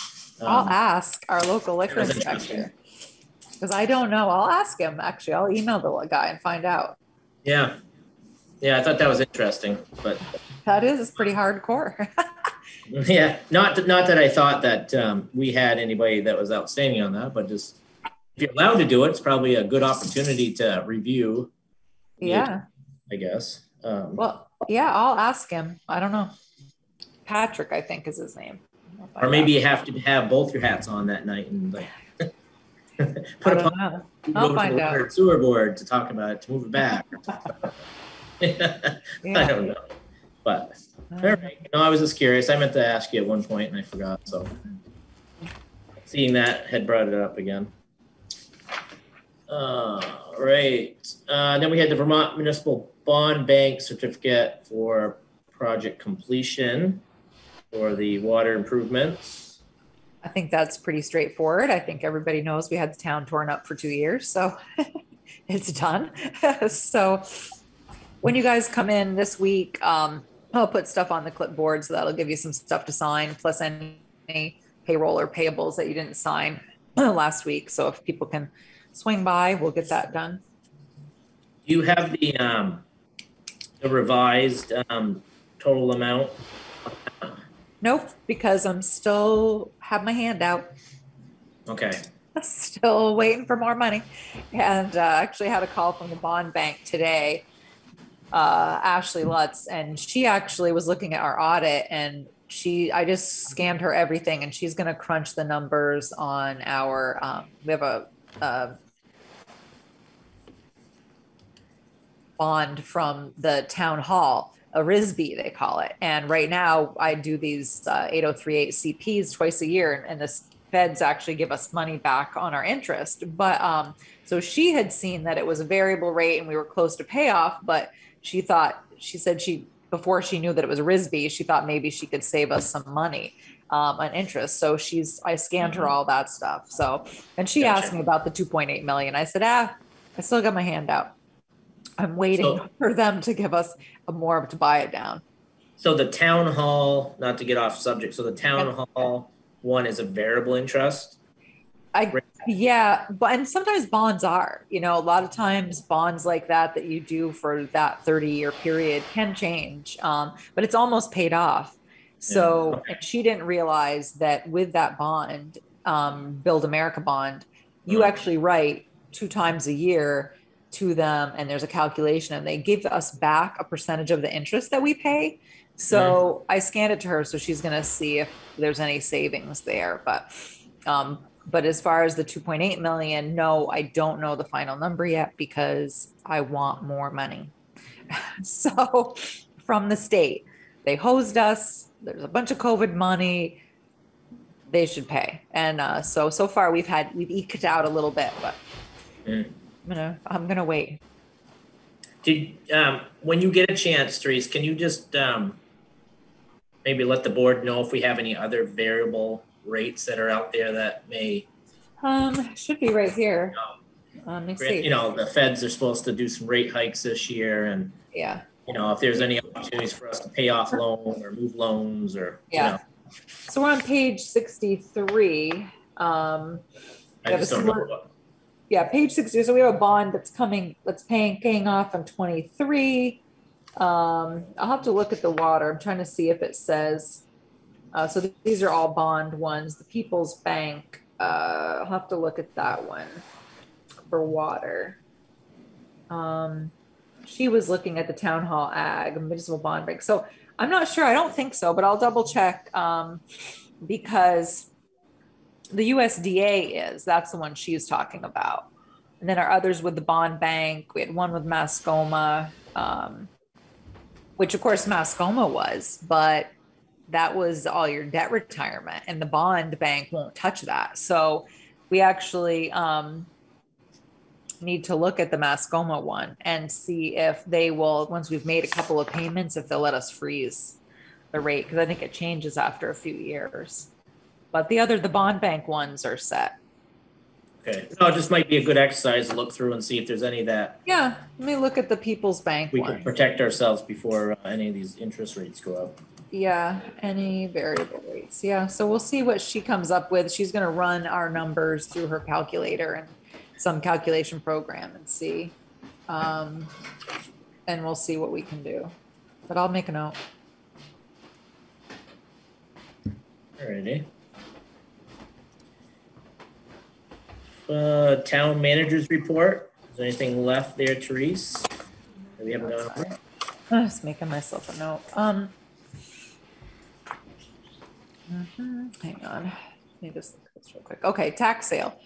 I'll um, ask our local liquor inspector. Because I don't know. I'll ask him actually. I'll email the guy and find out. yeah, yeah, I thought that was interesting, but That is pretty hardcore. yeah, not that- not that I thought that um, we had anybody that was outstanding on that, but just if you're allowed to do it, it's probably a good opportunity to review. yeah. I guess. Um, Well, yeah, I'll ask him. I don't know. Patrick, I think is his name. Or maybe you have to have both your hats on that night and like put a know. I'll find out. sewer board to talk about it to move it back. I don't know, but all right. No, I was just curious. I meant to ask you at one point and I forgot. So seeing that had brought it up again. Uh, right. Uh, then we had the Vermont Municipal Bond Bank certificate for project completion for the water improvements. I think that's pretty straightforward. I think everybody knows we had the town torn up for two years, so it's done. so when you guys come in this week, um, I'll put stuff on the clipboard, so that'll give you some stuff to sign, plus any payroll or payables that you didn't sign last week. So if people can swing by, we'll get that done. Do you have the um, the revised um, total amount? Nope, because I'm still have my hand out. Okay. still waiting for more money. And uh, actually had a call from the bond bank today, uh, Ashley Lutz, and she actually was looking at our audit and she, I just scanned her everything and she's going to crunch the numbers on our, um, we have a, a bond from the town hall, a RISB, they call it. And right now I do these uh, 8038 CPs twice a year and the feds actually give us money back on our interest. But um, so she had seen that it was a variable rate and we were close to payoff, but she thought, she said she, before she knew that it was a RISB, she thought maybe she could save us some money um, on interest. So she's, I scanned her all that stuff. So, and she asked me about the 2.8 million. I said, ah, I still got my hand out. I'm waiting So- for them to give us a more to buy it down. So the town hall, not to get off subject, so the town hall one is a variable interest? I yeah, but and sometimes bonds are, you know, a lot of times bonds like that that you do for that 30 year period can change. Um, but it's almost paid off. So okay. and she didn't realize that with that bond, um, Build America bond, you actually write two times a year to them and there's a calculation and they give us back a percentage of the interest that we pay. So I scanned it to her, so she's gonna see if there's any savings there, but um, but as far as the 2.8 million, no, I don't know the final number yet because I want more money. so from the state, they hosed us. There's a bunch of COVID money. They should pay. And uh, so so far we've had we've eked out a little bit, but Mm. I'm gonna I'm gonna wait. Did, um, when you get a chance, Therese, can you just, um, maybe let the board know if we have any other variable rates that are out there that may, Um, should be right here. Uh, Let me you know, the feds are supposed to do some rate hikes this year and, Yeah. you know, if there's any opportunities for us to pay off loan or move loans or, you Yeah. know. So we're on page 63. Um, I just don't know what, yeah, page 60. So we have a bond that's coming, that's paying, paying off on 23. Um, I'll have to look at the water. I'm trying to see if it says, uh, so th- these are all bond ones. The People's Bank, uh, I'll have to look at that one for water. Um, she was looking at the town hall ag municipal bond bank. So I'm not sure. I don't think so, but I'll double check. Um, because the USDA is, that's the one she's talking about. And then our others with the bond bank, we had one with Mascoma, um, which of course Mascoma was, but that was all your debt retirement and the bond bank won't touch that. So we actually, um, need to look at the Mascoma one and see if they will, once we've made a couple of payments, if they'll let us freeze the rate, because I think it changes after a few years. But the other, the bond bank ones are set. okay. No, it just might be a good exercise to look through and see if there's any of that Yeah, let me look at the People's Bank we can one. protect ourselves before uh, any of these interest rates go up. Yeah, any variable rates. Yeah, so we'll see what she comes up with. She's gonna run our numbers through her calculator and some calculation program and see. Um, and we'll see what we can do. But I'll make a note. Alrighty. Uh, town managers report. Is there anything left there, Therese? We haven't gone over. Just making myself a note. Um. mhm, Hang on, let me just look at this real quick. Okay, tax sale.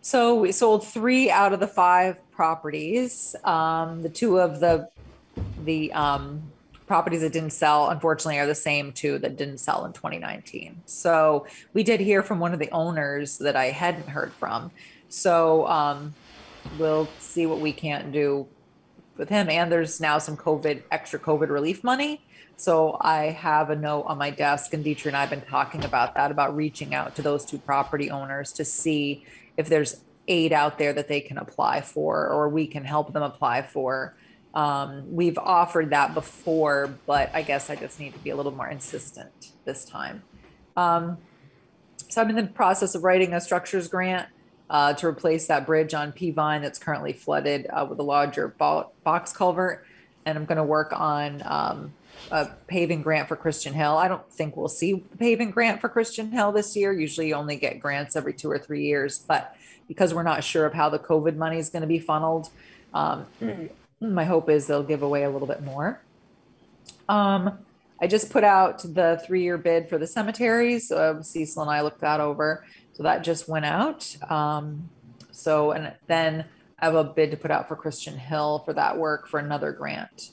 So we sold three out of the five properties. Um, the two of the, the, um, properties that didn't sell unfortunately are the same two that didn't sell in 2019. So we did hear from one of the owners that I hadn't heard from. So, um, we'll see what we can't do with him. And there's now some COVID, extra COVID relief money. So I have a note on my desk and Dietrich and I have been talking about that, about reaching out to those two property owners to see if there's aid out there that they can apply for, or we can help them apply for. Um, we've offered that before, but I guess I just need to be a little more insistent this time. Um, so I'm in the process of writing a structures grant uh, to replace that bridge on Peavine that's currently flooded uh, with a larger box culvert. And I'm going to work on um, a paving grant for Christian Hill. I don't think we'll see the paving grant for Christian Hill this year. Usually you only get grants every two or three years, but because we're not sure of how the COVID money is going to be funneled, um, my hope is they'll give away a little bit more. Um, I just put out the three-year bid for the cemeteries. Uh, Cecil and I looked that over. So that just went out. Um, so, and then I have a bid to put out for Christian Hill for that work for another grant.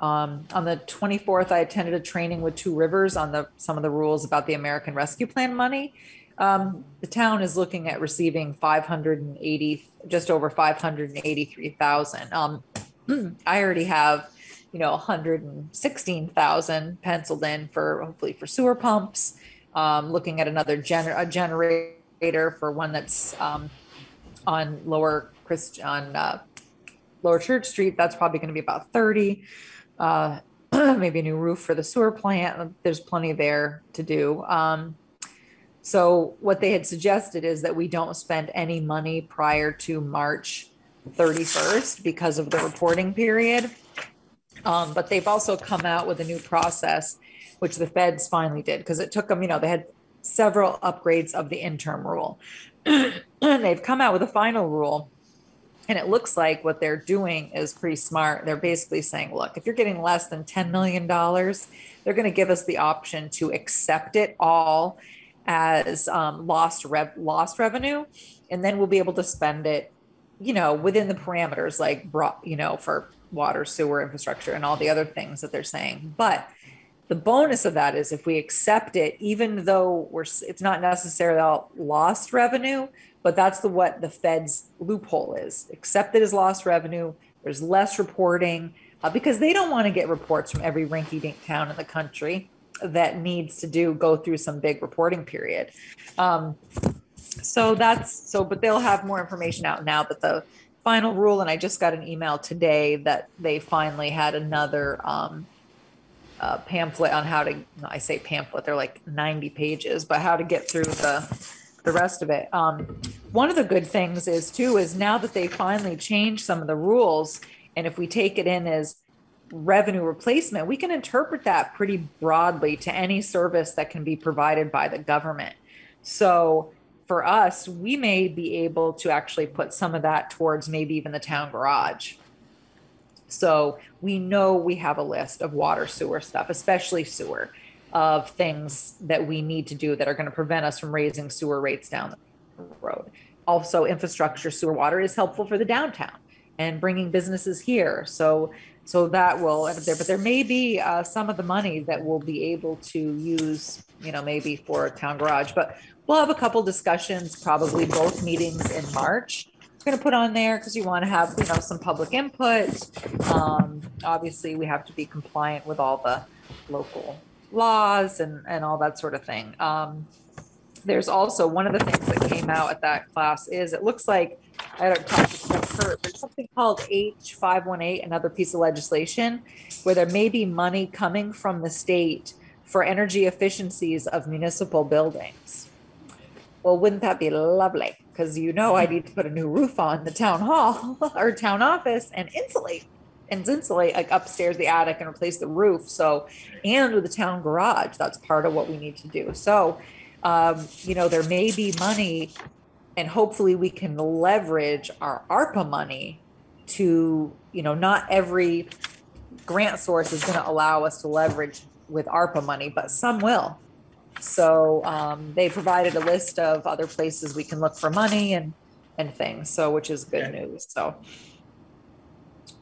Um, on the 24th, I attended a training with Two Rivers on the, some of the rules about the American Rescue Plan money. Um, the town is looking at receiving 580, just over 583,000. Um, I already have, you know, 116,000 penciled in for hopefully for sewer pumps. Um, looking at another gener- a generator for one that's um, on Lower Christ on uh, Lower Church Street. That's probably going to be about 30. Uh, maybe a new roof for the sewer plant. There's plenty there to do. Um, so what they had suggested is that we don't spend any money prior to March 31st because of the reporting period. Um, but they've also come out with a new process, which the feds finally did, because it took them, you know, they had several upgrades of the interim rule. they've come out with a final rule. And it looks like what they're doing is pretty smart. They're basically saying, look, if you're getting less than $10 million, they're going to give us the option to accept it all as um, lost rev lost revenue, and then we'll be able to spend it, you know, within the parameters like you know, for water, sewer infrastructure, and all the other things that they're saying. But the bonus of that is if we accept it, even though we're it's not necessarily all lost revenue, but that's the what the Fed's loophole is. Accept it as lost revenue. There's less reporting uh, because they don't want to get reports from every rinky-dink town in the country that needs to do go through some big reporting period. Um, so that's so, but they'll have more information out now. But the final rule, and I just got an email today that they finally had another um, uh, pamphlet on how to. I say pamphlet; they're like ninety pages, but how to get through the the rest of it. Um, one of the good things is too is now that they finally changed some of the rules, and if we take it in as revenue replacement, we can interpret that pretty broadly to any service that can be provided by the government. So for us, we may be able to actually put some of that towards maybe even the town garage. So we know we have a list of water sewer stuff, especially sewer, of things that we need to do that are going to prevent us from raising sewer rates down the road. Also, infrastructure, sewer water is helpful for the downtown and bringing businesses here. So so that will end up there, but there may be uh, some of the money that we'll be able to use, you know, maybe for a town garage. But we'll have a couple discussions, probably both meetings in March. Going to put on there because you want to have, you know, some public input. Um, obviously, we have to be compliant with all the local laws and and all that sort of thing. Um, there's also one of the things that came out at that class is it looks like I don't talk to Kurt, but something called H five one eight, another piece of legislation where there may be money coming from the state for energy efficiencies of municipal buildings. Well, wouldn't that be lovely? Because you know I need to put a new roof on the town hall or town office and insulate and insulate like upstairs the attic and replace the roof. So and with the town garage, that's part of what we need to do. So um, you know, there may be money and hopefully we can leverage our ARPA money to you know, not every grant source is going to allow us to leverage with ARPA money, but some will. So um, they provided a list of other places we can look for money and and things. So which is good Okay. news. So.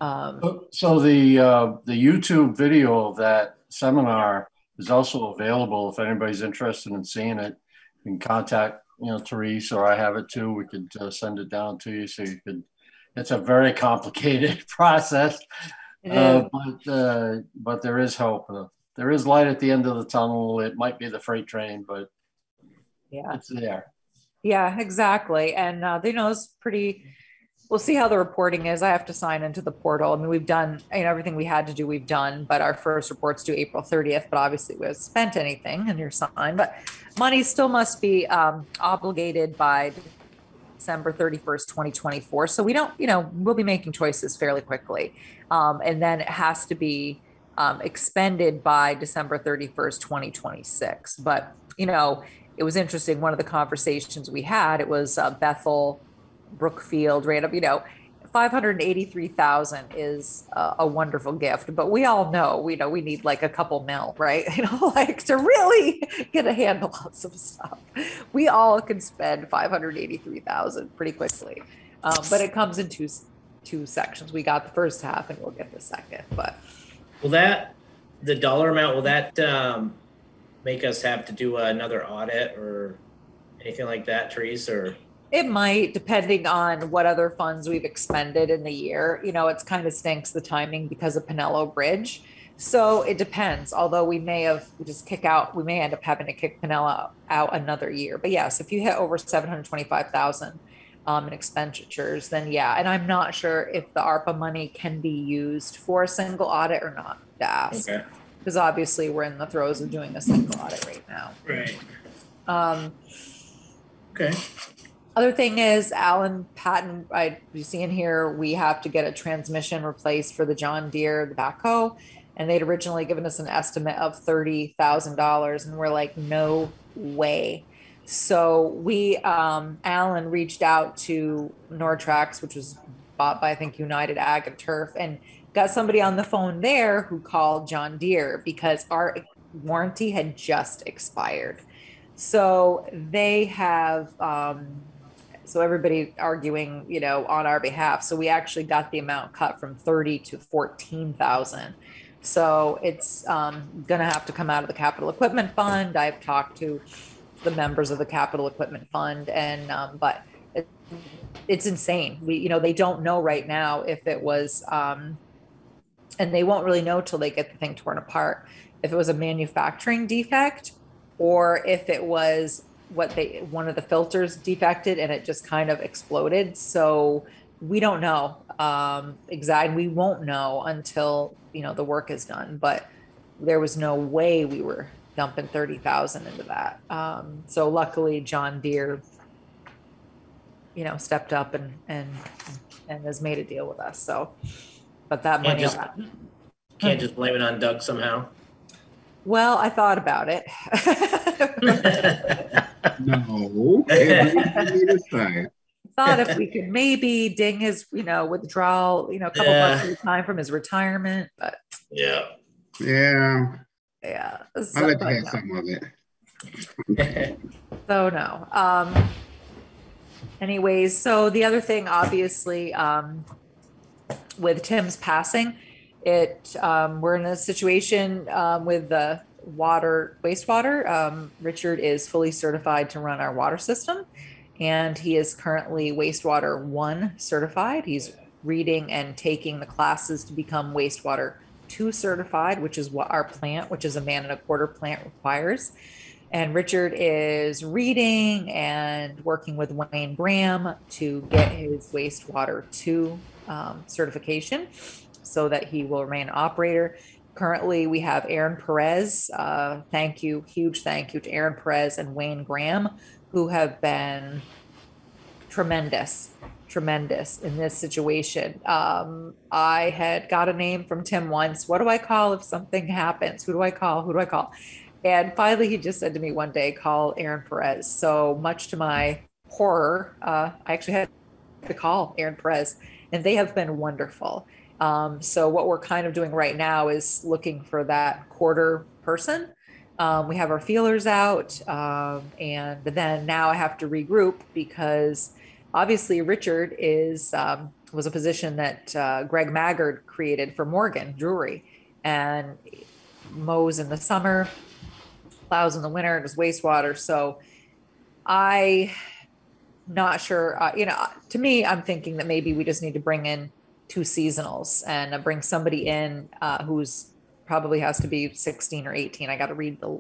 Um, So- the, uh, the YouTube video of that seminar is also available if anybody's interested in seeing it. You can contact, you know, Therese or I have it too. We could uh, send it down to you so you could, it's a very complicated process. Uh, but, uh, but there is hope. There is light at the end of the tunnel. It might be the freight train, but yeah. it's there. Yeah, exactly. And uh, you know, it's pretty. We'll see how the reporting is. I have to sign into the portal. I mean, we've done, you know, everything we had to do, we've done, but our first report's due April 30th. But obviously, we haven't spent anything, and you're signed. But money still must be um, obligated by December 31st, 2024. So we don't, you know, we'll be making choices fairly quickly, um, and then it has to be um, expended by December 31st, 2026. But you know, it was interesting. One of the conversations we had, it was uh, Bethel, Brookfield, up, you know, 583,000 is uh, a wonderful gift, but we all know, we know we need like a couple mil, right? You know, like to really get a handle on some stuff. We all can spend 583,000 pretty quickly. Um, but it comes in two, two sections. We got the first half and we'll get the second, but Will that, the dollar amount, will that um, make us have to do another audit or anything like that, Therese, or? It might, depending on what other funds we've expended in the year. You know, it's kind of stinks the timing because of Pinello Bridge. So it depends. Although we may have we just kick out, we may end up having to kick Pinello out another year. But yes, if you hit over seven hundred twenty-five thousand um, in expenditures, then yeah. And I'm not sure if the ARPA money can be used for a single audit or not. To ask, Okay, because obviously we're in the throes of doing a single audit right now. right, Um, okay. other thing is Alan Patton, I you see in here, we have to get a transmission replaced for the John Deere, the backhoe. And they'd originally given us an estimate of thirty thousand dollars and we're like, no way. So we, um, Alan reached out to Nortrax, which was bought by, I think, United Ag and Turf and got somebody on the phone there who called John Deere because our warranty had just expired. So they have, um, so everybody arguing, you know, on our behalf. So we actually got the amount cut from 30 to 14,000. So it's um, going to have to come out of the capital equipment fund. I've talked to the members of the capital equipment fund and, um, but it, it's insane. We, you know, they don't know right now if it was, um, and they won't really know till they get the thing torn apart. If it was a manufacturing defect or if it was what they one of the filters defected and it just kind of exploded so we don't know um exactly we won't know until you know the work is done but there was no way we were dumping 30,000 into that um so luckily John Deere you know stepped up and and and has made a deal with us so but that Can't money just- Can't just blame it on Doug somehow. well I thought about it No. Everybody thought if we could maybe ding his, you know, withdrawal, you know, a couple Yeah. months at a time from his retirement, but Yeah. Yeah, yeah. So, let you but have no. some of it. So no. Um anyways, so the other thing obviously um with Tim's passing, it um we're in a situation um with the water wastewater. Um Richard is fully certified to run our water system and he is currently wastewater 1 certified. He's reading and taking the classes to become wastewater 2 certified, which is what our plant, which is a man and a quarter plant requires. And Richard is reading and working with Wayne Graham to get his wastewater two um, certification so that he will remain operator. Currently, we have Aaron Perez. Uh, thank you, huge thank you to Aaron Perez and Wayne Graham, who have been tremendous, tremendous in this situation. Um, I had got a name from Tim once. What do I call if something happens? Who do I call? Who do I call? And finally, he just said to me one day, call Aaron Perez. So much to my horror, uh, I actually had to call Aaron Perez, and they have been wonderful. Um, so what we're kind of doing right now is looking for that quarter person. Um, we have our feelers out, um, and then now I have to regroup because obviously Richard is um, was a position that uh, Greg Maggard created for Morgan Drury, and mows in the summer, plows in the winter, does wastewater. So I not sure. Uh, you know, to me, I'm thinking that maybe we just need to bring in two seasonals and uh, bring somebody in uh, who's probably has to be 16 or 18. I got to read the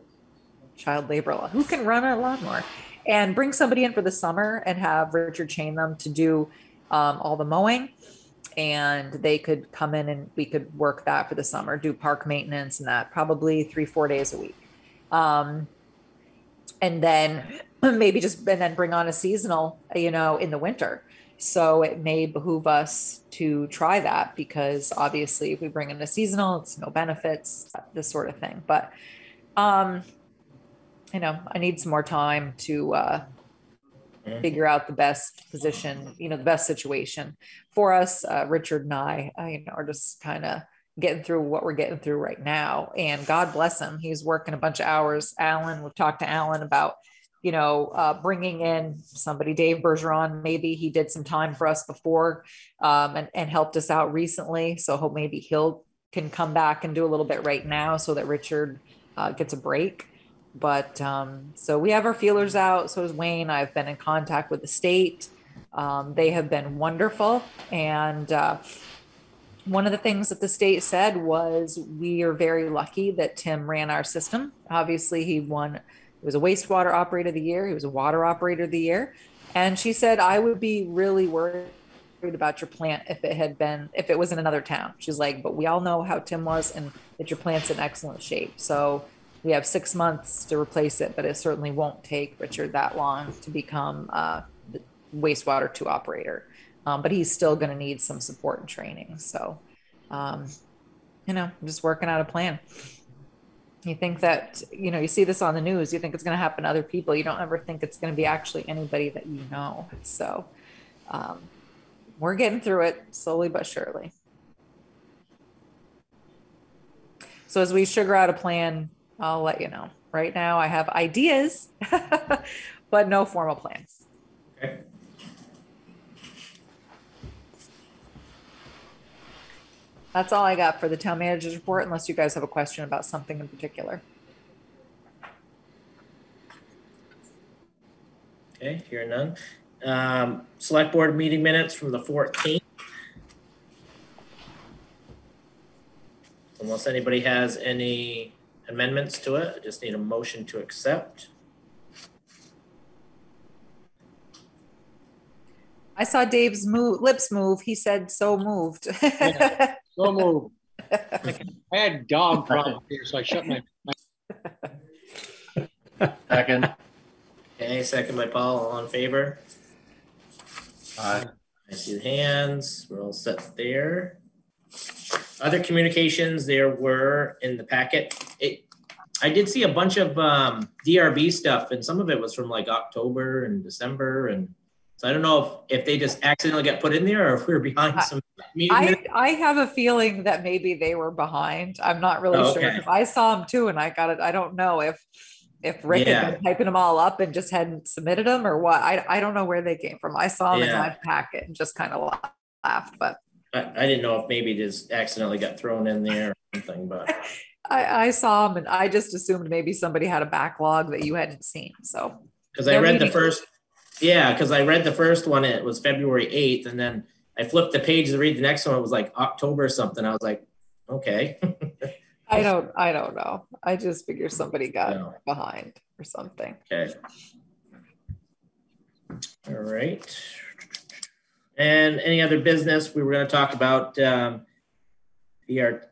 child labor law. Who can run a lawnmower? And bring somebody in for the summer and have Richard chain them to do um, all the mowing. And they could come in and we could work that for the summer, do park maintenance and that probably three, four days a week. Um, and then maybe just and then bring on a seasonal, you know, in the winter. So it may behoove us to try that because obviously if we bring in a seasonal, it's no benefits, this sort of thing. But um, you know, I need some more time to uh figure out the best position, you know, the best situation for us. Uh, Richard and I, I you know, are just kind of getting through what we're getting through right now. And God bless him, he's working a bunch of hours. Alan, we've talked to Alan about you know, uh, bringing in somebody, Dave Bergeron, maybe he did some time for us before um, and, and helped us out recently. So hope maybe he'll can come back and do a little bit right now so that Richard uh, gets a break. But um, so we have our feelers out. So is Wayne. I've been in contact with the state. Um, they have been wonderful. And uh, one of the things that the state said was we are very lucky that Tim ran our system. Obviously, he won he was a wastewater operator of the year. He was a water operator of the year. And she said, I would be really worried about your plant if it had been, if it was in another town. She's like, but we all know how Tim was and that your plant's in excellent shape. So we have six months to replace it, but it certainly won't take Richard that long to become a wastewater two operator. Um, but he's still going to need some support and training. So, um, you know, I'm just working out a plan you think that you know you see this on the news you think it's going to happen to other people you don't ever think it's going to be actually anybody that you know so um, we're getting through it slowly but surely so as we sugar out a plan i'll let you know right now i have ideas but no formal plans Okay. That's all I got for the town manager's report, unless you guys have a question about something in particular. Okay, here none. Um, select board meeting minutes from the fourteenth. Unless anybody has any amendments to it, I just need a motion to accept. I saw Dave's move, lips move. He said, so moved. So moved. I had dog problems here, so I shut my, my Second. Okay, second by Paul, all in favor? Aye. I see the hands, we're all set there. Other communications, there were in the packet. It, I did see a bunch of um, DRB stuff and some of it was from like October and December and so I don't know if, if they just accidentally got put in there or if we were behind some I. I have a feeling that maybe they were behind. I'm not really Oh, sure. I saw them too and I got it. I don't know if, if Rick Yeah. had been typing them all up and just hadn't submitted them or what. I, I don't know where they came from. I saw them in my packet and just kind of laughed, but I, I didn't know if maybe just accidentally got thrown in there or something, but I, I saw them and I just assumed maybe somebody had a backlog that you hadn't seen. So because I read the first, yeah, because I read the first one, it was February eighth, and then I flipped the page to read the next one, it was like October or something. I was like, okay. I don't, I don't know. I just figure somebody got No. behind or something. Okay. All right. And any other business, we were gonna talk about, um, the art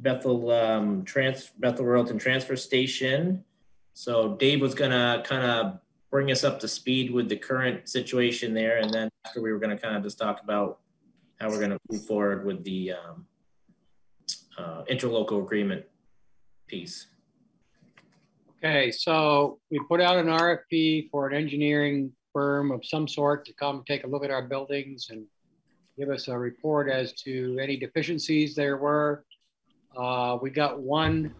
Bethel, um, trans, Bethel Royalton Transfer Station. So Dave was gonna kind of bring us up to speed with the current situation there, and then after we were gonna kind of just talk about how we're gonna move forward with the, um, uh, interlocal agreement piece. Okay, so we put out an RFP for an engineering firm of some sort to come take a look at our buildings and give us a report as to any deficiencies there were. Uh, we got one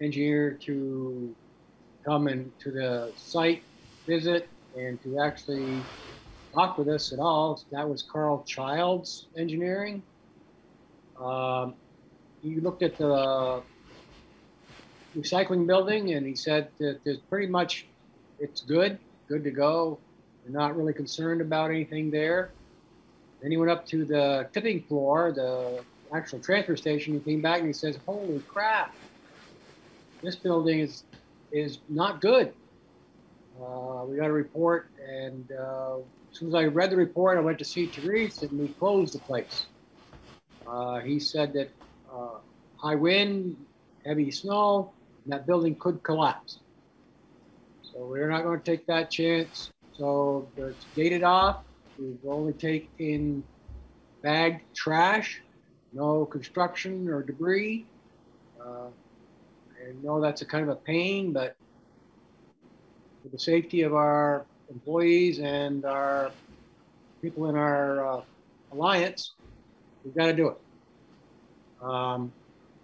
engineer to come in to the site visit and to actually talk with us at all. That was Carl Childs Engineering. Um, he looked at the recycling building and he said that there's pretty much it's good, good to go. We're not really concerned about anything there. Then he went up to the tipping floor, the actual transfer station. He came back and he says, "Holy crap! This building is is not good." Uh, we got a report, and uh, as soon as I read the report, I went to see Therese, and we closed the place. Uh, he said that uh, high wind, heavy snow, and that building could collapse. So we're not going to take that chance. So it's gated off. We only take in bagged trash, no construction or debris. Uh, I know that's a kind of a pain, but for the safety of our employees and our people in our uh, alliance, we've got to do it. Um,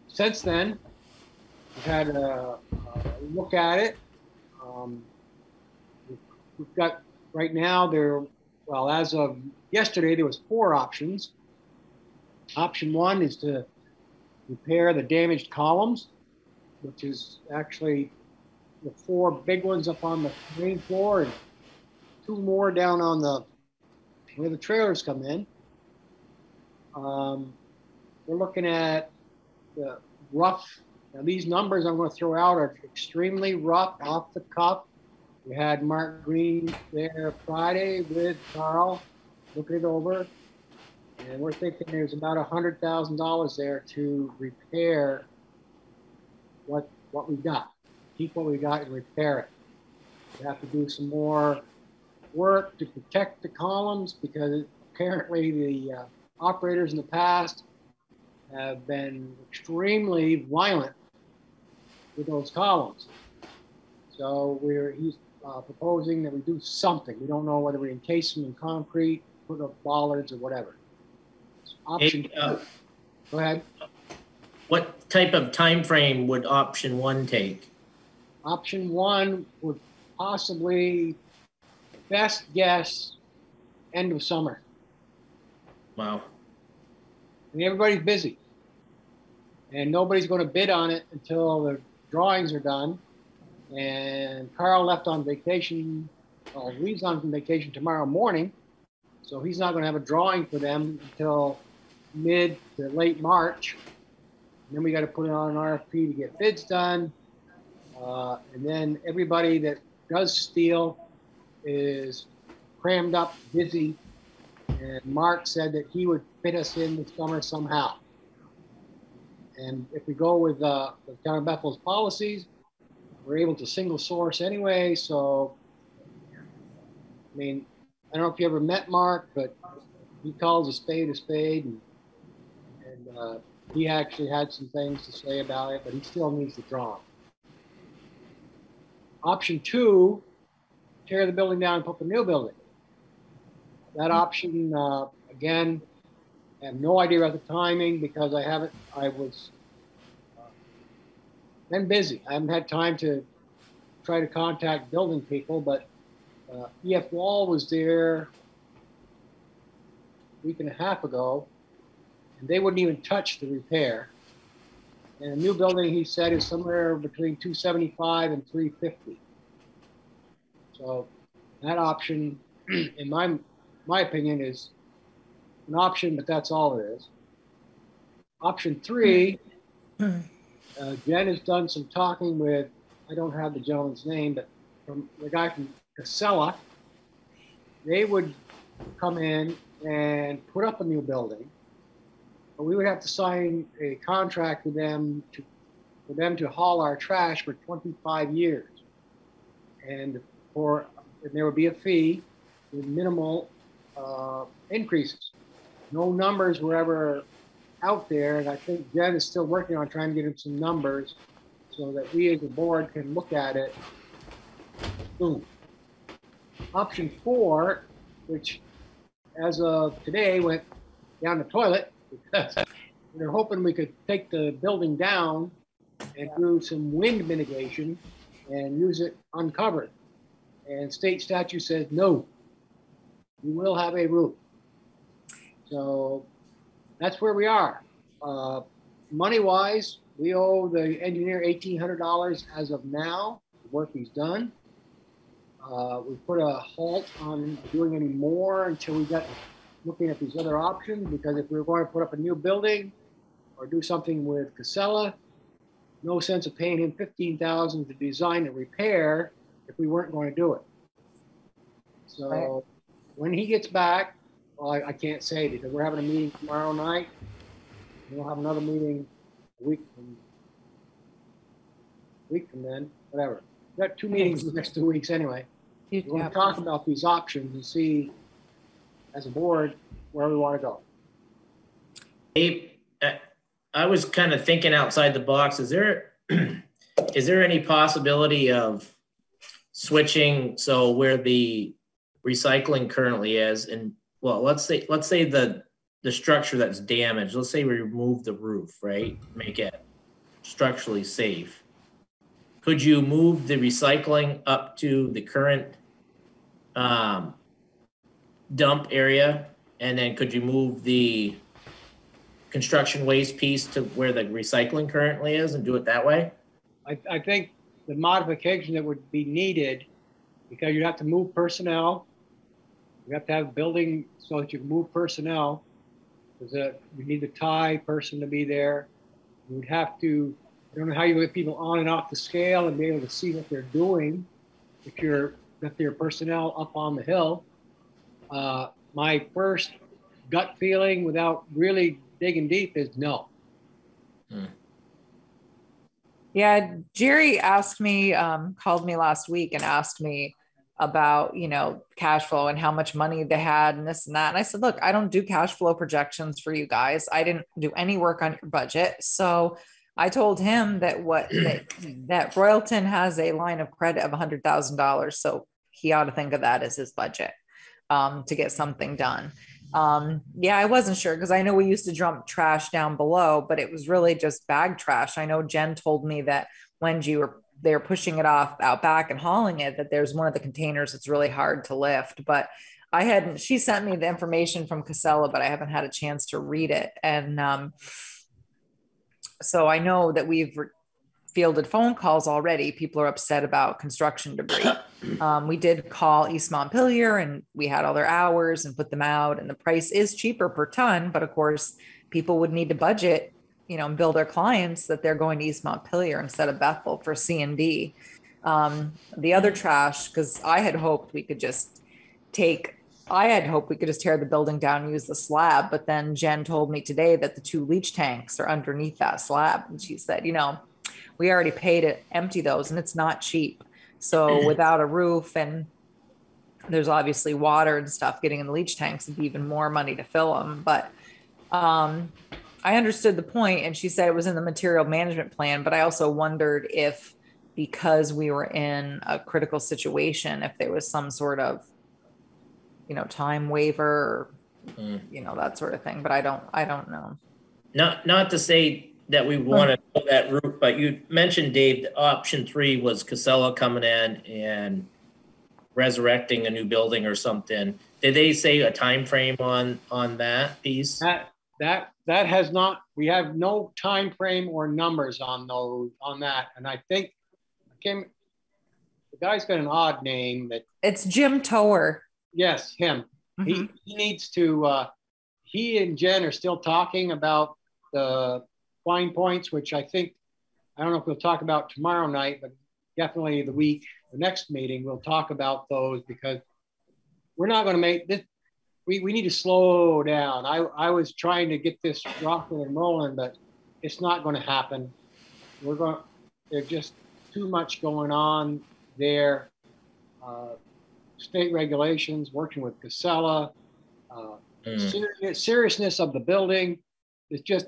since then, we've had a, a look at it. Um, we've, we've got right now there. Well, as of yesterday, there was four options. Option one is to repair the damaged columns, which is actually the four big ones up on the main floor and two more down on the where the trailers come in. Um, we're looking at the rough. Now these numbers I'm going to throw out are extremely rough, off the cuff. We had Mark Green there Friday with Carl, looking it over, and we're thinking there's about a hundred thousand dollars there to repair what what we got, keep what we got and repair it. We have to do some more work to protect the columns because apparently the uh, operators in the past have been extremely violent with those columns. So we're he's uh, proposing that we do something. We don't know whether we encase them in concrete, put up bollards or whatever. Option. Uh, Go ahead. What type of time frame would option one take? Option one would possibly, best guess, end of summer. Wow. I mean, everybody's busy. And nobody's going to bid on it until the drawings are done. And Carl left on vacation, well, leaves on vacation tomorrow morning. So he's not going to have a drawing for them until mid to late March. And then we got to put it on an RFP to get bids done. Uh, and then everybody that does steel is crammed up, busy. And Mark said that he would fit us in this summer somehow. And if we go with uh, the town of Bethel's policies, we're able to single source anyway. So, I mean, I don't know if you ever met Mark, but he calls a spade a spade, and uh, he actually had some things to say about it, but he still needs the drawing. Option two, tear the building down and put the new building. That option, uh, again, I have no idea about the timing because I haven't, I was uh, been busy. I haven't had time to try to contact building people, but uh, EF Wall was there a week and a half ago, and they wouldn't even touch the repair. And a new building, he said, is somewhere between 275 and 350. So that option, in my my opinion, is an option, but that's all it is. Option three, uh, Jen has done some talking with, I don't have the gentleman's name, but from the guy from Casella. They would come in and put up a new building, but we would have to sign a contract with them to, for them to haul our trash for 25 years. And for, and there would be a fee with minimal uh, increases. No numbers were ever out there, and I think Jen is still working on trying to get him some numbers so that we as a board can look at it. Boom. Option four, which as of today, went down the toilet we are hoping we could take the building down and do some wind mitigation and use it uncovered. And state statute says no, you will have a roof. So that's where we are. Uh, money wise, we owe the engineer $1,800 as of now, the work he's done. Uh, we put a halt on doing any more until we got looking at these other options because if we were going to put up a new building or do something with Casella, no sense of paying him 15,000 to design and repair if we weren't going to do it. So Right. when he gets back, well, I, I can't say because we're having a meeting tomorrow night. We'll have another meeting a week from week from then, whatever. We've got two meetings in the next two weeks anyway. We want yeah. to talk about these options and see, as a board, where we want to go. Abe, uh, I was kind of thinking outside the box. Is there, is there any possibility of switching, so where the recycling currently is, and, well, let's say, let's say the, the structure that's damaged, let's say we remove the roof, right? Make it structurally safe. Could you move the recycling up to the current um, dump area? And then could you move the construction waste piece to where the recycling currently is and do it that way? I, I think the modification that would be needed, because you have to move personnel. You have to have a building so that you can move personnel. Because uh, you need the tie person to be there. You would have to, I don't know how you get people on and off the scale and be able to see what they're doing. If you're, got their personnel up on the hill. Uh, my first gut feeling without really digging deep is no. Yeah, Jerry asked me, um, called me last week and asked me about, you know, cash flow and how much money they had and this and that. And I said, look, I don't do cash flow projections for you guys. I didn't do any work on your budget. So I told him that what that, that Royalton has a line of credit of a hundred thousand dollars. So he ought to think of that as his budget um, to get something done. Um, yeah, I wasn't sure because I know we used to dump trash down below, but it was really just bag trash. I know Jen told me that when you were they're pushing it off out back and hauling it, that there's one of the containers that's really hard to lift. But I hadn't, she sent me the information from Casella, but I haven't had a chance to read it. And um, so I know that we've re- fielded phone calls already. People are upset about construction debris. Um, we did call East Montpelier and we had all their hours and put them out, and the price is cheaper per ton. But of course, people would need to budget, you know, and bill their clients that they're going to East Montpelier instead of Bethel for C and D. Um, the other trash, because I had hoped we could just take. I had hoped we could just tear the building down and use the slab, but then Jen told me today that the two leach tanks are underneath that slab, and she said, you know, we already paid to empty those, and it's not cheap. So without a roof and there's obviously water and stuff getting in the leach tanks would be even more money to fill them. But um, I understood the point, and she said it was in the material management plan. But I also wondered if, because we were in a critical situation, if there was some sort of, you know, time waiver, or, Mm. you know, that sort of thing. But I don't, I don't know. Not, not to say that we want to go that route, but you mentioned, Dave, the option three was Casella coming in and resurrecting a new building or something. Did they say a time frame on, on that piece? That, that, that has not, we have no time frame or numbers on those, on that. And I think, Kim, the guy's got an odd name that, It's Jim Tower. yes, him. He, Mhm. he needs to, uh, he and Jen are still talking about the fine points, which I think, I don't know if we'll talk about tomorrow night, but definitely the week, the next meeting, we'll talk about those because we're not going to make this, we, we need to slow down. I, I was trying to get this rocking and rolling, but it's not going to happen. We're going, there's just too much going on there. Uh, state regulations, working with Casella, uh, Mm. serious, seriousness of the building It's just,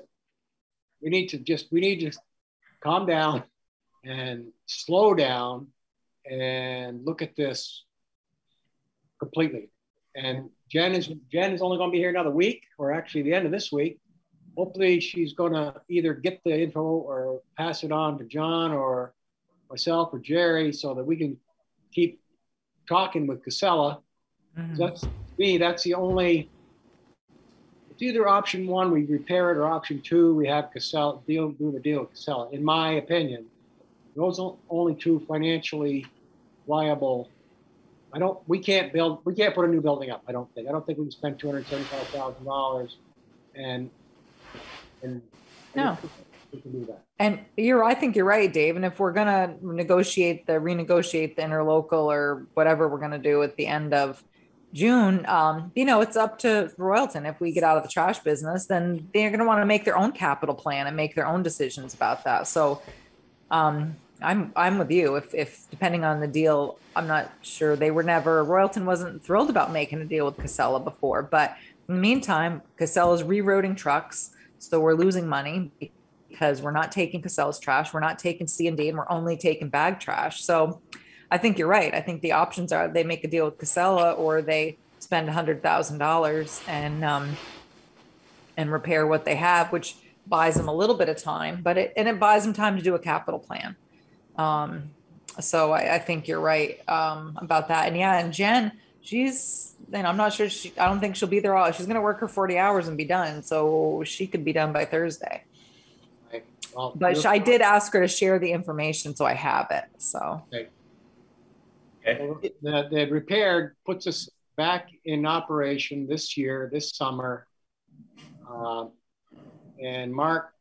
we need to just, we need to calm down and slow down and look at this completely. and Jen is Jen is only going to be here another week, or actually the end of this week. Hopefully, she's going to either get the info or pass it on to John or myself or Jerry, so that we can keep talking with Casella. Mhm. That's me. That's the only. It's either option one, we repair it, or option two, we have Casella deal do the deal with Casella. In my opinion, those are only two financially viable. I don't. We can't build. We can't put a new building up. I don't think. I don't think we can spend two hundred seventy-five thousand dollars, and and No. we can do that. And you're, I think you're right, Dave. And if we're gonna negotiate the, renegotiate the interlocal or whatever we're gonna do at the end of June, um, you know, it's up to Royalton. If we get out of the trash business, then they're gonna want to make their own capital plan and make their own decisions about that. So, um, I'm, I'm with you. If, if depending on the deal, I'm not sure. They were never, Royalton wasn't thrilled about making a deal with Casella before, but in the meantime, Casella's rerouting trucks. So we're losing money because we're not taking Casella's trash, we're not taking C and D, and we're only taking bag trash. So I think you're right. I think the options are they make a deal with Casella or they spend a hundred thousand dollars and um and repair what they have, which buys them a little bit of time, but it and it buys them time to do a capital plan. Um, so I, I think you're right um about that. And yeah, and Jen, she's and I'm not sure she I don't think she'll be there all she's gonna work her 40 hours and be done. So she could be done by Thursday. Right. Well, But I did ask her to share the information, so I have it. So Okay. The, the repaired puts us back in operation this year, this summer. Um, and Mark,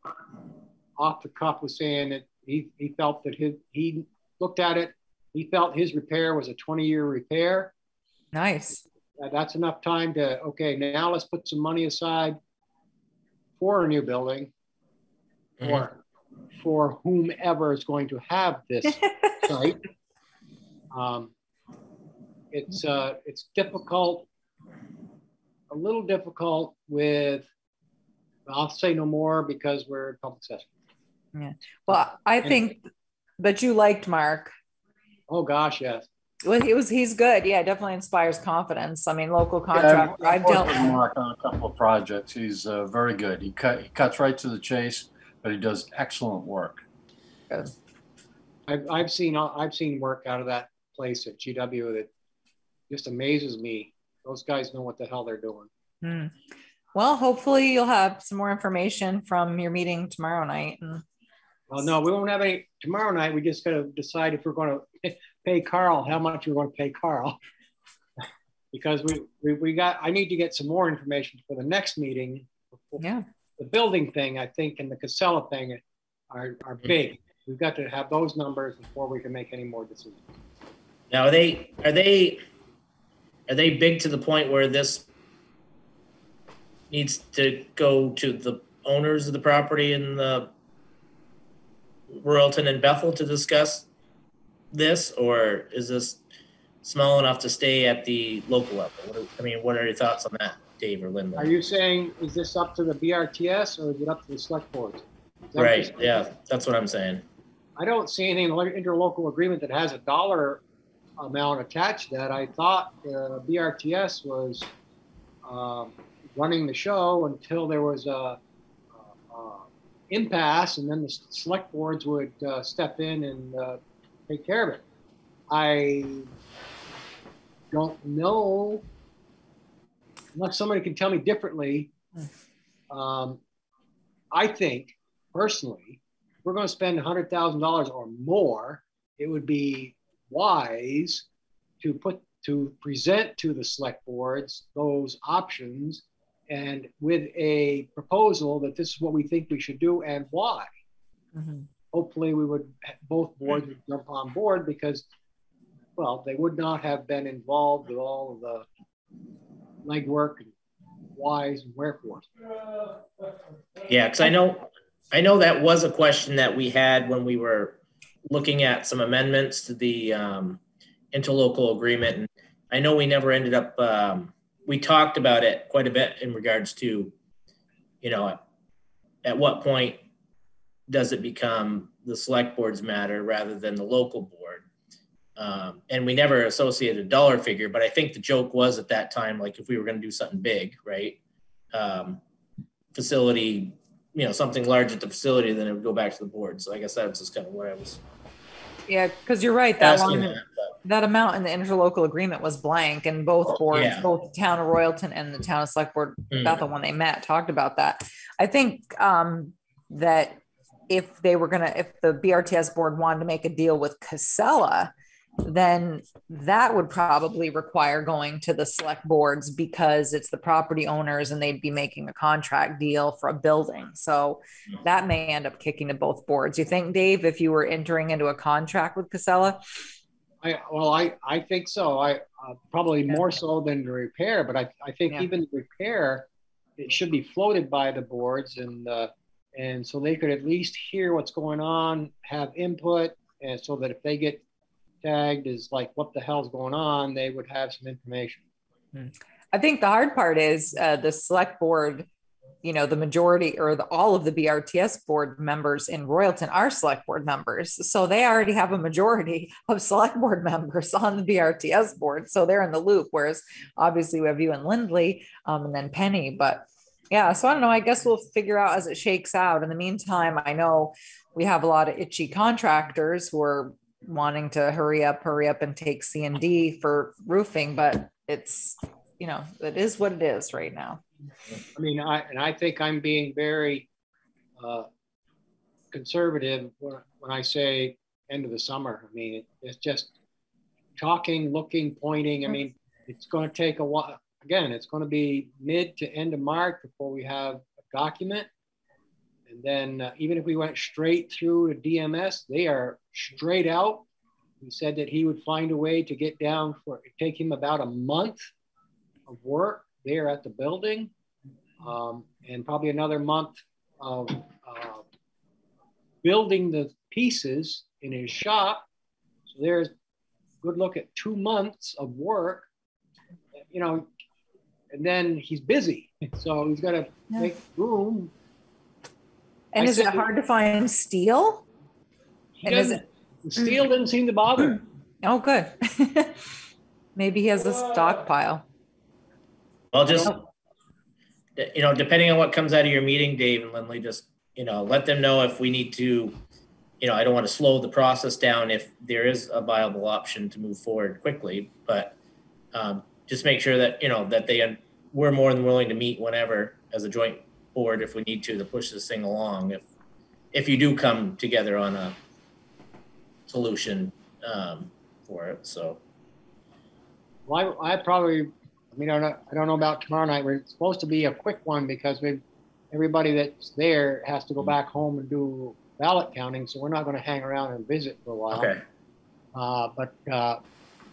off the cuff, was saying that he, he felt that his, he looked at it, he felt his repair was a 20 year repair. nice. Uh, that's enough time to, okay, now let's put some money aside for a new building or for whomever is going to have this site. Um, it's uh, it's difficult, a little difficult with. I'll say no more because we're in public session. Yeah. Well, I think that you liked Mark. Oh gosh, yes. Well, he was he's good. Yeah, definitely inspires confidence. I mean, local Yeah, contractor. I've worked dealt with Mark on a couple of projects. He's uh, very good. He cut, he cuts right to the chase, but he does excellent work. Good. I've I've seen I've seen work out of that place at GW that just amazes me. Those guys know what the hell they're doing. Hmm. Well, hopefully you'll have some more information from your meeting tomorrow night. And Well, no, we won't have any tomorrow night. We just got to decide if we're going to pay Carl how much we're going to pay Carl. because we, we, we got, I need to get some more information for the next meeting. yeah, The building thing, I think, and the Casella thing are, are big. We've got to have those numbers before we can make any more decisions. Now, are they, are they, are they big to the point where this needs to go to the owners of the property in the Royalton and Bethel to discuss this, or is this small enough to stay at the local level? What are- I mean, what are your thoughts on that, Dave or Linda? Are you saying, is this up to the BRTS or is it up to the select boards? Is that what Right, yeah, that's what I'm saying. I don't see anything in the interlocal agreement that has a dollar amount attached that. I thought uh, BRTS was um, running the show until there was a, a, a impasse, and then the select boards would uh, step in and uh, take care of it. I don't know unless somebody can tell me differently. Um, I think personally, if we're going to spend $100,000 or more, it would be wise to put to present to the select boards those options and with a proposal that this is what we think we should do and why. Mhm. Hopefully, we would both boards would jump on board because, well, they would not have been involved with all of the legwork and whys and wherefores. Yeah, because I know, I know that was a question that we had when we were looking at some amendments to the um, interlocal agreement. And I know we never ended up, um, we talked about it quite a bit in regards to, you know, at what point does it become the select board's matter rather than the local board? Um, and we never associated a dollar figure, but I think the joke was at that time, like if we were going to do something big, right? Um, facility, you know, something large at the facility, then it would go back to the board. So I guess that's just kind of what I was Yeah, because you're right. That asking one, that. but- that amount in the interlocal agreement was blank and both boards, Yeah. both the town of Royalton and the town of Select Board, Mm. Bethel, when they met, talked about that. I think um, that if they were gonna, if the BRTS board wanted to make a deal with Casella, then that would probably require going to the select boards because it's the property owners and they'd be making a contract deal for a building. So that may end up kicking to both boards. You think, Dave, if you were entering into a contract with Casella? I, well, I, I think so. I, uh, probably more so than the repair, but I, I think Yeah. even the repair, it should be floated by the boards and, uh, and so they could at least hear what's going on, have input, and so that if they get tagged as like, what the hell's going on, they would have some information. I think the hard part is uh, the select board, you know, the majority or the, all of the BRTS board members in Royalton are select board members. So they already have a majority of select board members on the BRTS board. So they're in the loop. Whereas obviously we have you and Lindley um, and then Penny. But yeah, so I don't know. I guess we'll figure out as it shakes out. In the meantime, I know we have a lot of itchy contractors who are wanting to hurry up, hurry up and take C and D for roofing, but it's, you know, it is what it is right now. I mean, I, and I think I'm being very uh, conservative when, when I say end of the summer. I mean, it's just talking, looking, pointing. I mean, it's going to take a while. Again, it's going to be mid to end of March before we have a document. And then uh, even if we went straight through to DMS, they are straight out. He said that he would find a way to get down for it take him about a month of work there at the building, um, and probably another month of uh, building the pieces in his shop. So there's good look at two months of work, you know, and then he's busy, so he's got to Yeah. make room. And I is it hard to find steel? He And is doesn't, steel didn't seem to bother. him. Oh, good. Maybe he has a stockpile. Well, just, you know, depending on what comes out of your meeting, Dave and Lindley, just, you know, let them know if we need to, you know, I don't want to slow the process down if there is a viable option to move forward quickly, but um, just make sure that, you know, that they, we're more than willing to meet whenever as a joint board if we need to, to push this thing along. If, if you do come together on a solution um, for it, so. Well, I, I probably, I mean, I don't, I don't know about tomorrow night. We're supposed to be a quick one because we, everybody that's there has to go back home and do ballot counting. So we're not going to hang around and visit for a while. Okay. Uh, but uh,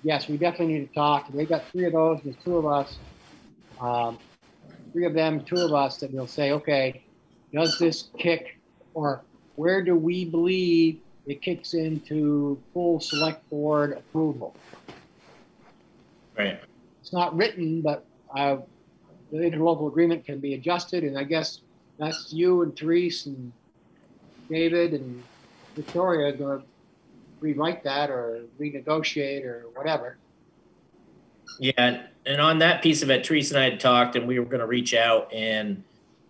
yes, we definitely need to talk. We got three of those. There's two of us. Um, three of them, two of us that will say, okay, does this kick or where do we believe it kicks into full select board approval? Right. It's not written, but uh, the interlocal agreement can be adjusted, and I guess that's you and Therese and David and Victoria going to rewrite that or renegotiate or whatever. Yeah, and on that piece of it, Teresa and I had talked, and we were going to reach out and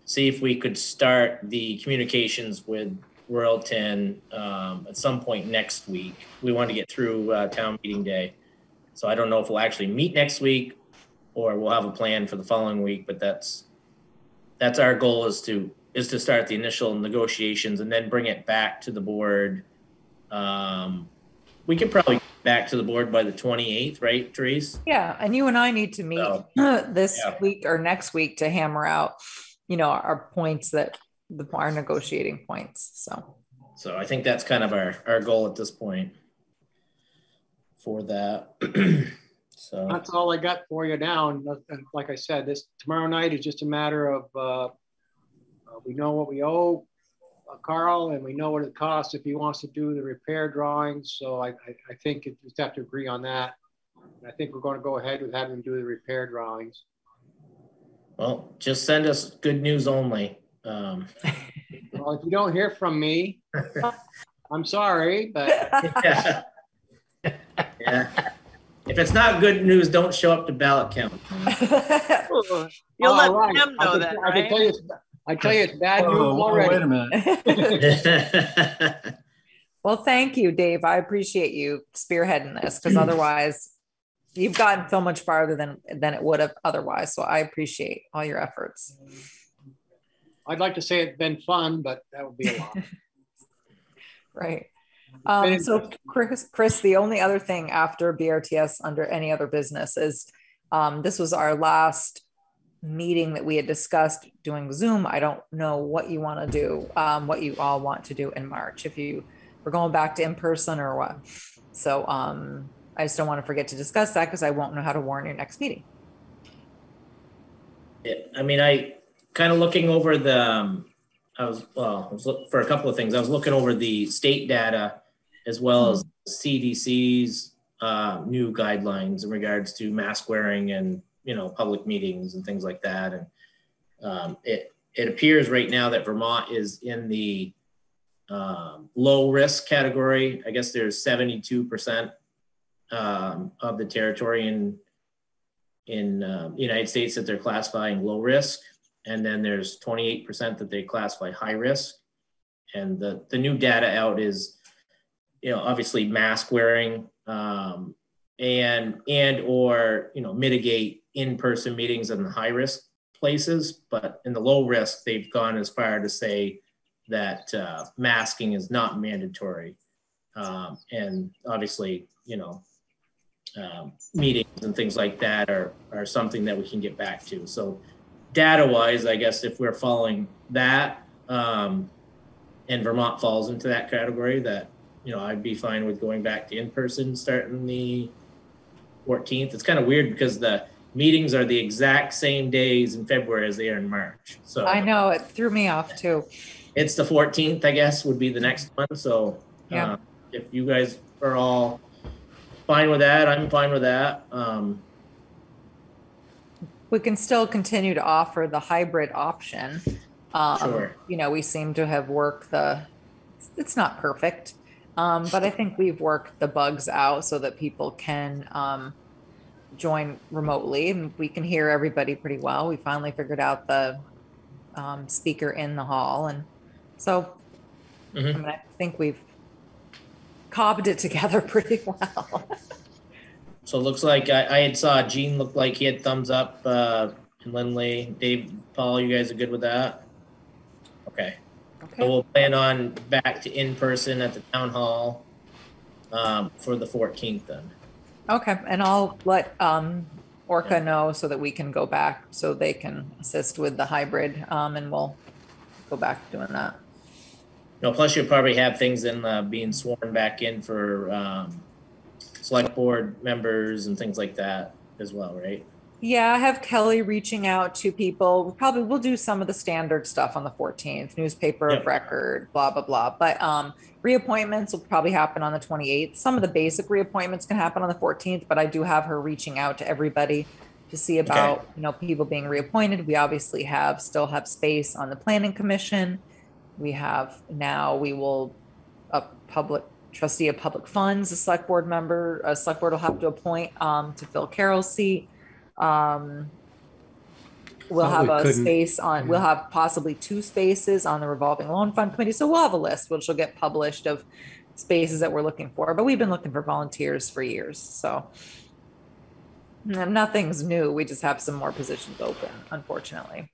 see if we could start the communications with Royalton um, at some point next week. We want to get through uh, town meeting day, so I don't know if we'll actually meet next week or we'll have a plan for the following week. But that's that's our goal is to is to start the initial negotiations and then bring it back to the board. Um, we could probably back to the board by the 28th, right, Therese? Yeah, and you and I need to meet So, this yeah. week or next week to hammer out, you know, our points that the our negotiating points. So So I think that's kind of our, our goal at this point for that. so, That's all I got for you now. And like I said, this tomorrow night is just a matter of uh, uh, we know what we owe Carl, and we know what it costs if he wants to do the repair drawings. So I, I, I think it just have to agree on that. And I think we're going to go ahead with having him do the repair drawings. well, just send us good news only. Um, Well, if you don't hear from me, I'm sorry, but yeah. if it's not good news, don't show up to ballot count. You'll All let right. them I know can- that, I can tell you, right? it's- I tell you, it's bad news Oh, already. wait a minute. well, thank you, Dave. I appreciate you spearheading this because otherwise you've gotten so much farther than than it would have otherwise. So I appreciate all your efforts. I'd like to say it's been fun, but that would be a lot. Right. Um, so Chris, Chris, the only other thing after BRTS under any other business is um, this was our last meeting that we had discussed doing Zoom. I don't know what you want to do, um, what you all want to do in March, if you we're going back to in person or what. So um, I just don't want to forget to discuss that because I won't know how to warn your next meeting. Yeah, I mean, I kind of looking over the, um, I was, well, I was look for a couple of things. I was looking over the state data as well as CDC's uh, new guidelines in regards to mask wearing and, you know, public meetings and things like that. And um, it, it appears right now that Vermont is in the um, low risk category. I guess there's 72% um, of the territory in in the United States that they're classifying low risk, and then there's 28% that they classify high risk. And the the new data out is, you know, obviously mask wearing um, and and or you know mitigate in person meetings in the high risk places, but in the low risk they've gone as far to say that uh, masking is not mandatory, um, and obviously you know um, meetings and things like that are, are something that we can get back to. So data wise, I guess if we're following that, um, and Vermont falls into that category that, you know, I'd be fine with going back to in-person starting the 14th. It's kind of weird because the meetings are the exact same days in February as they are in March. So I know it threw me off too. it's the 14th, I guess, would be the next one. So Yeah. uh, if you guys are all fine with that, I'm fine with that. Um, we can still continue to offer the hybrid option. Um, Sure. You know, we seem to have worked the, it's not perfect, um, but I think we've worked the bugs out so that people can um, join remotely and we can hear everybody pretty well. We finally figured out the um, speaker in the hall. And so I, Mhm. mean, I think we've cobbed it together pretty well. so it looks like I, I had saw Gene look like he had thumbs up, uh, and Lindley, Dave, Paul, you guys are good with that? Okay. So okay. we'll plan on back to in-person at the town hall, um, for the 14th then. Okay, and I'll let um ORCA know so that we can go back, so they can assist with the hybrid, um, and we'll go back doing that. No, plus you'll probably have things in, uh, being sworn back in for, um, select board members and things like that as well, right? Yeah, I have Kelly reaching out to people. Probably we'll do some of the standard stuff on the 14th, newspaper of record, blah, blah, blah. But um, reappointments will probably happen on the 28th. Some of the basic reappointments can happen on the 14th, but I do have her reaching out to everybody to see about, you know, people being reappointed. We obviously have, still have space on the planning commission. We have now, we will, a public trustee of public funds, a select board member, a select board will have to appoint um, to fill Carol's seat. Um, we'll Thought have we a couldn't- space on, we'll have possibly two spaces on the revolving loan fund committee. So we'll have a list, which will get published of spaces that we're looking for, but we've been looking for volunteers for years, so. Nothing's new. We just have some more positions open, unfortunately.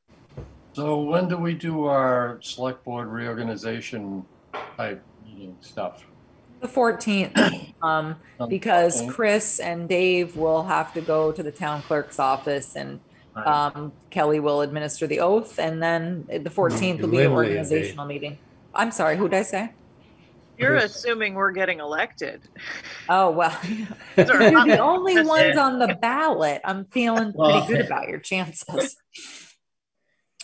So when do we do our select board reorganization type meeting stuff? The fourteenth, um, because 14th? Chris and Dave will have to go to the town clerk's office and Right. um, Kelly will administer the oath and then the fourteenth will be an Lindley and Dave. organizational meeting. I'm sorry, who did I say? You're Chris. assuming we're getting elected. Oh, well, you're the only ones on the ballot. I'm feeling Well- pretty good about your chances.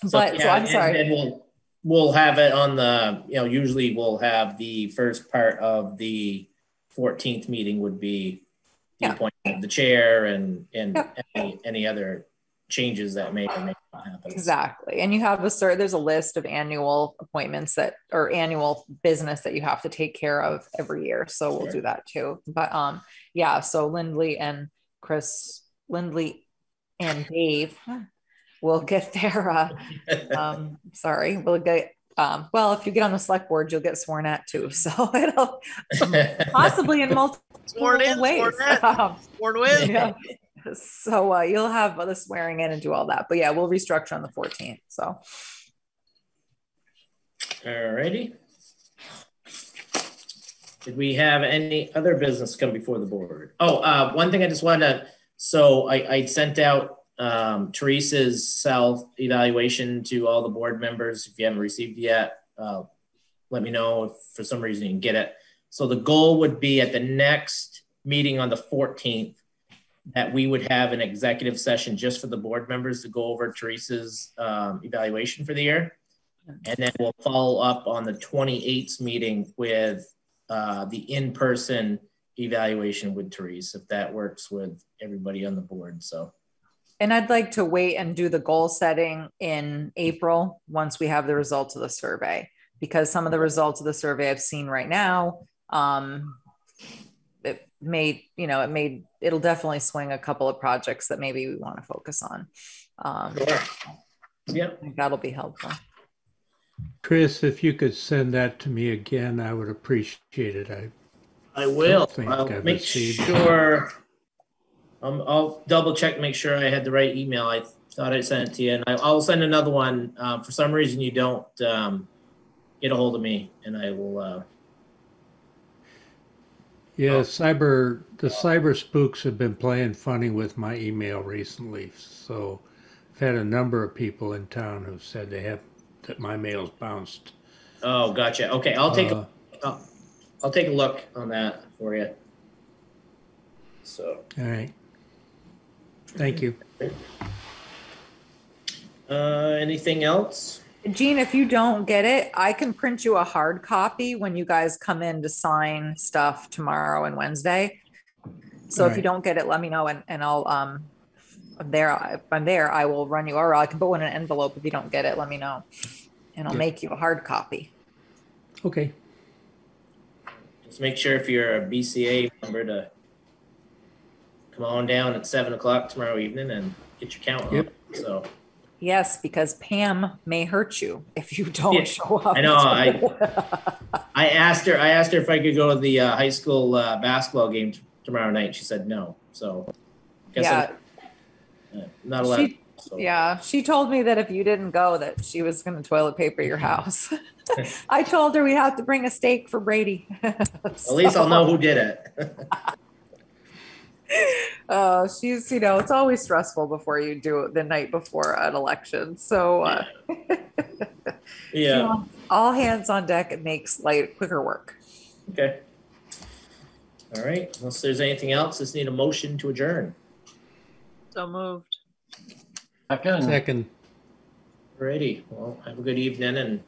So, But, so yeah, I'm and sorry. then we'll, we'll have it on the, you know, usually we'll have the first part of the fourteenth meeting would be the Yeah. appointment of the chair and, and Yep. any, any other changes that may or may not happen. Exactly. And you have a certain, there's a list of annual appointments that, or annual business that you have to take care of every year. So we'll Sure. do that too. But um, yeah, so Lindley and Chris, Lindley and Dave will get there. uh, um, sorry, we'll get, um, well, if you get on the select board, you'll get sworn at too. So it'll possibly in multiple Sworn in, ways. sworn in. Um, Sworn win. yeah. So uh, you'll have the swearing in and do all that. But yeah, we'll restructure on the 14th. So Alrighty. Did we have any other business come before the board? Oh, uh, one thing I just wanted to, so I, I sent out um, Therese's self evaluation to all the board members. If you haven't received it yet, uh, let me know if for some reason you can get it. So the goal would be at the next meeting on the 14th that we would have an executive session just for the board members to go over Therese's um, evaluation for the year. And then we'll follow up on the 28th meeting with uh, the in-person evaluation with Therese, if that works with everybody on the board. So, And I'd like to wait and do the goal setting in April once we have the results of the survey, because some of the results of the survey I've seen right now, um, it may, you know, it may, it'll definitely swing a couple of projects that maybe we want to focus on. Um, yeah, I think that'll be helpful. Chris, if you could send that to me again, I would appreciate it. I I will. think I'll I've make received- sure. Um, I'll double check, make sure I had the right email. I thought I sent it to you, and I, I'll send another one. Uh, for some reason, you don't um, get a hold of me, and I will. Uh, Yeah, cyber the cyber spooks have been playing funny with my email recently. So I've had a number of people in town who said they have that my mail's bounced. oh, gotcha. Okay, I'll take. Uh, a, I'll, I'll take a look on that for you. So. all right. Thank you. Uh, anything else? Gene, if you don't get it, I can print you a hard copy when you guys come in to sign stuff tomorrow and Wednesday. So if you Alright. don't get it, let me know and, and I'll, um, I'm there, if I'm there, I will run you, or I can put one in an envelope. If you don't get it, let me know. And I'll Yeah. make you a hard copy. Okay. Just make sure if you're a BCA member to come on down at seven o'clock tomorrow evening and get your count on. Yep. So Yes, because Pam may hurt you if you don't Yeah, show up. I know, I- I asked her. I asked her if I could go to the uh, high school uh, basketball game t- tomorrow night. She said no. So guess Yeah, I'm uh, not allowed. She- so. yeah. She told me that if you didn't go, that she was going to toilet paper your house. I told her we have to bring a steak for Brady. At least I'll know who did it. Uh, she's, you know, it's always stressful before you do it the night before an election. So, uh, she yeah. wants all hands on deck. It makes light quicker work. Okay. All right. Unless there's anything else, just need a motion to adjourn. So moved. Second. Second. Alrighty. Well, have a good evening and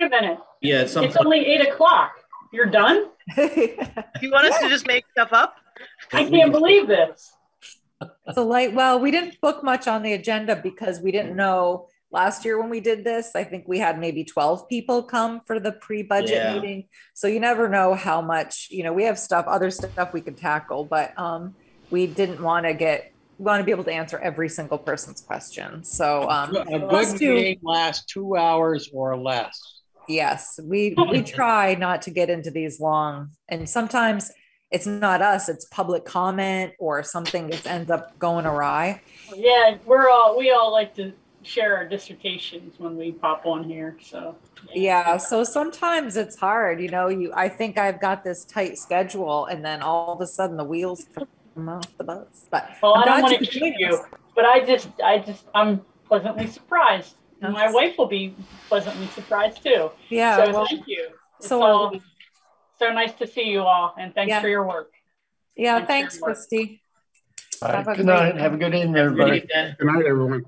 Wait a minute. yeah, It's point. only eight o'clock. You're done? Do you want us to just make stuff up? I can't believe this. so light, well, we didn't book much on the agenda because we didn't know last year when we did this. I think we had maybe 12 people come for the pre-budget Yeah. meeting. So you never know how much, you know, we have stuff, other stuff we can tackle, but, um, we didn't want to get, we want to be able to answer every single person's question. So, um, A let's good do- meeting lasts two hours or less. Yes, we we try not to get into these long, and sometimes it's not us; it's public comment or something that ends up going awry. Yeah, we're all, we all like to share our dissertations when we pop on here, so. Yeah, so sometimes it's hard, you know. You, I think I've got this tight schedule, and then all of a sudden the wheels come off the bus. But Well, I'm I don't want to keep you, us. but I just, I just, I'm pleasantly surprised. And My wife will be pleasantly surprised too. Yeah, So well, thank you. It's so all, so nice to see you all and thanks Yeah. for your work. yeah. Thanks Thanks, very. Christy. All right, Have a Good night. Have a good evening, Good everybody. evening. Good night, everyone.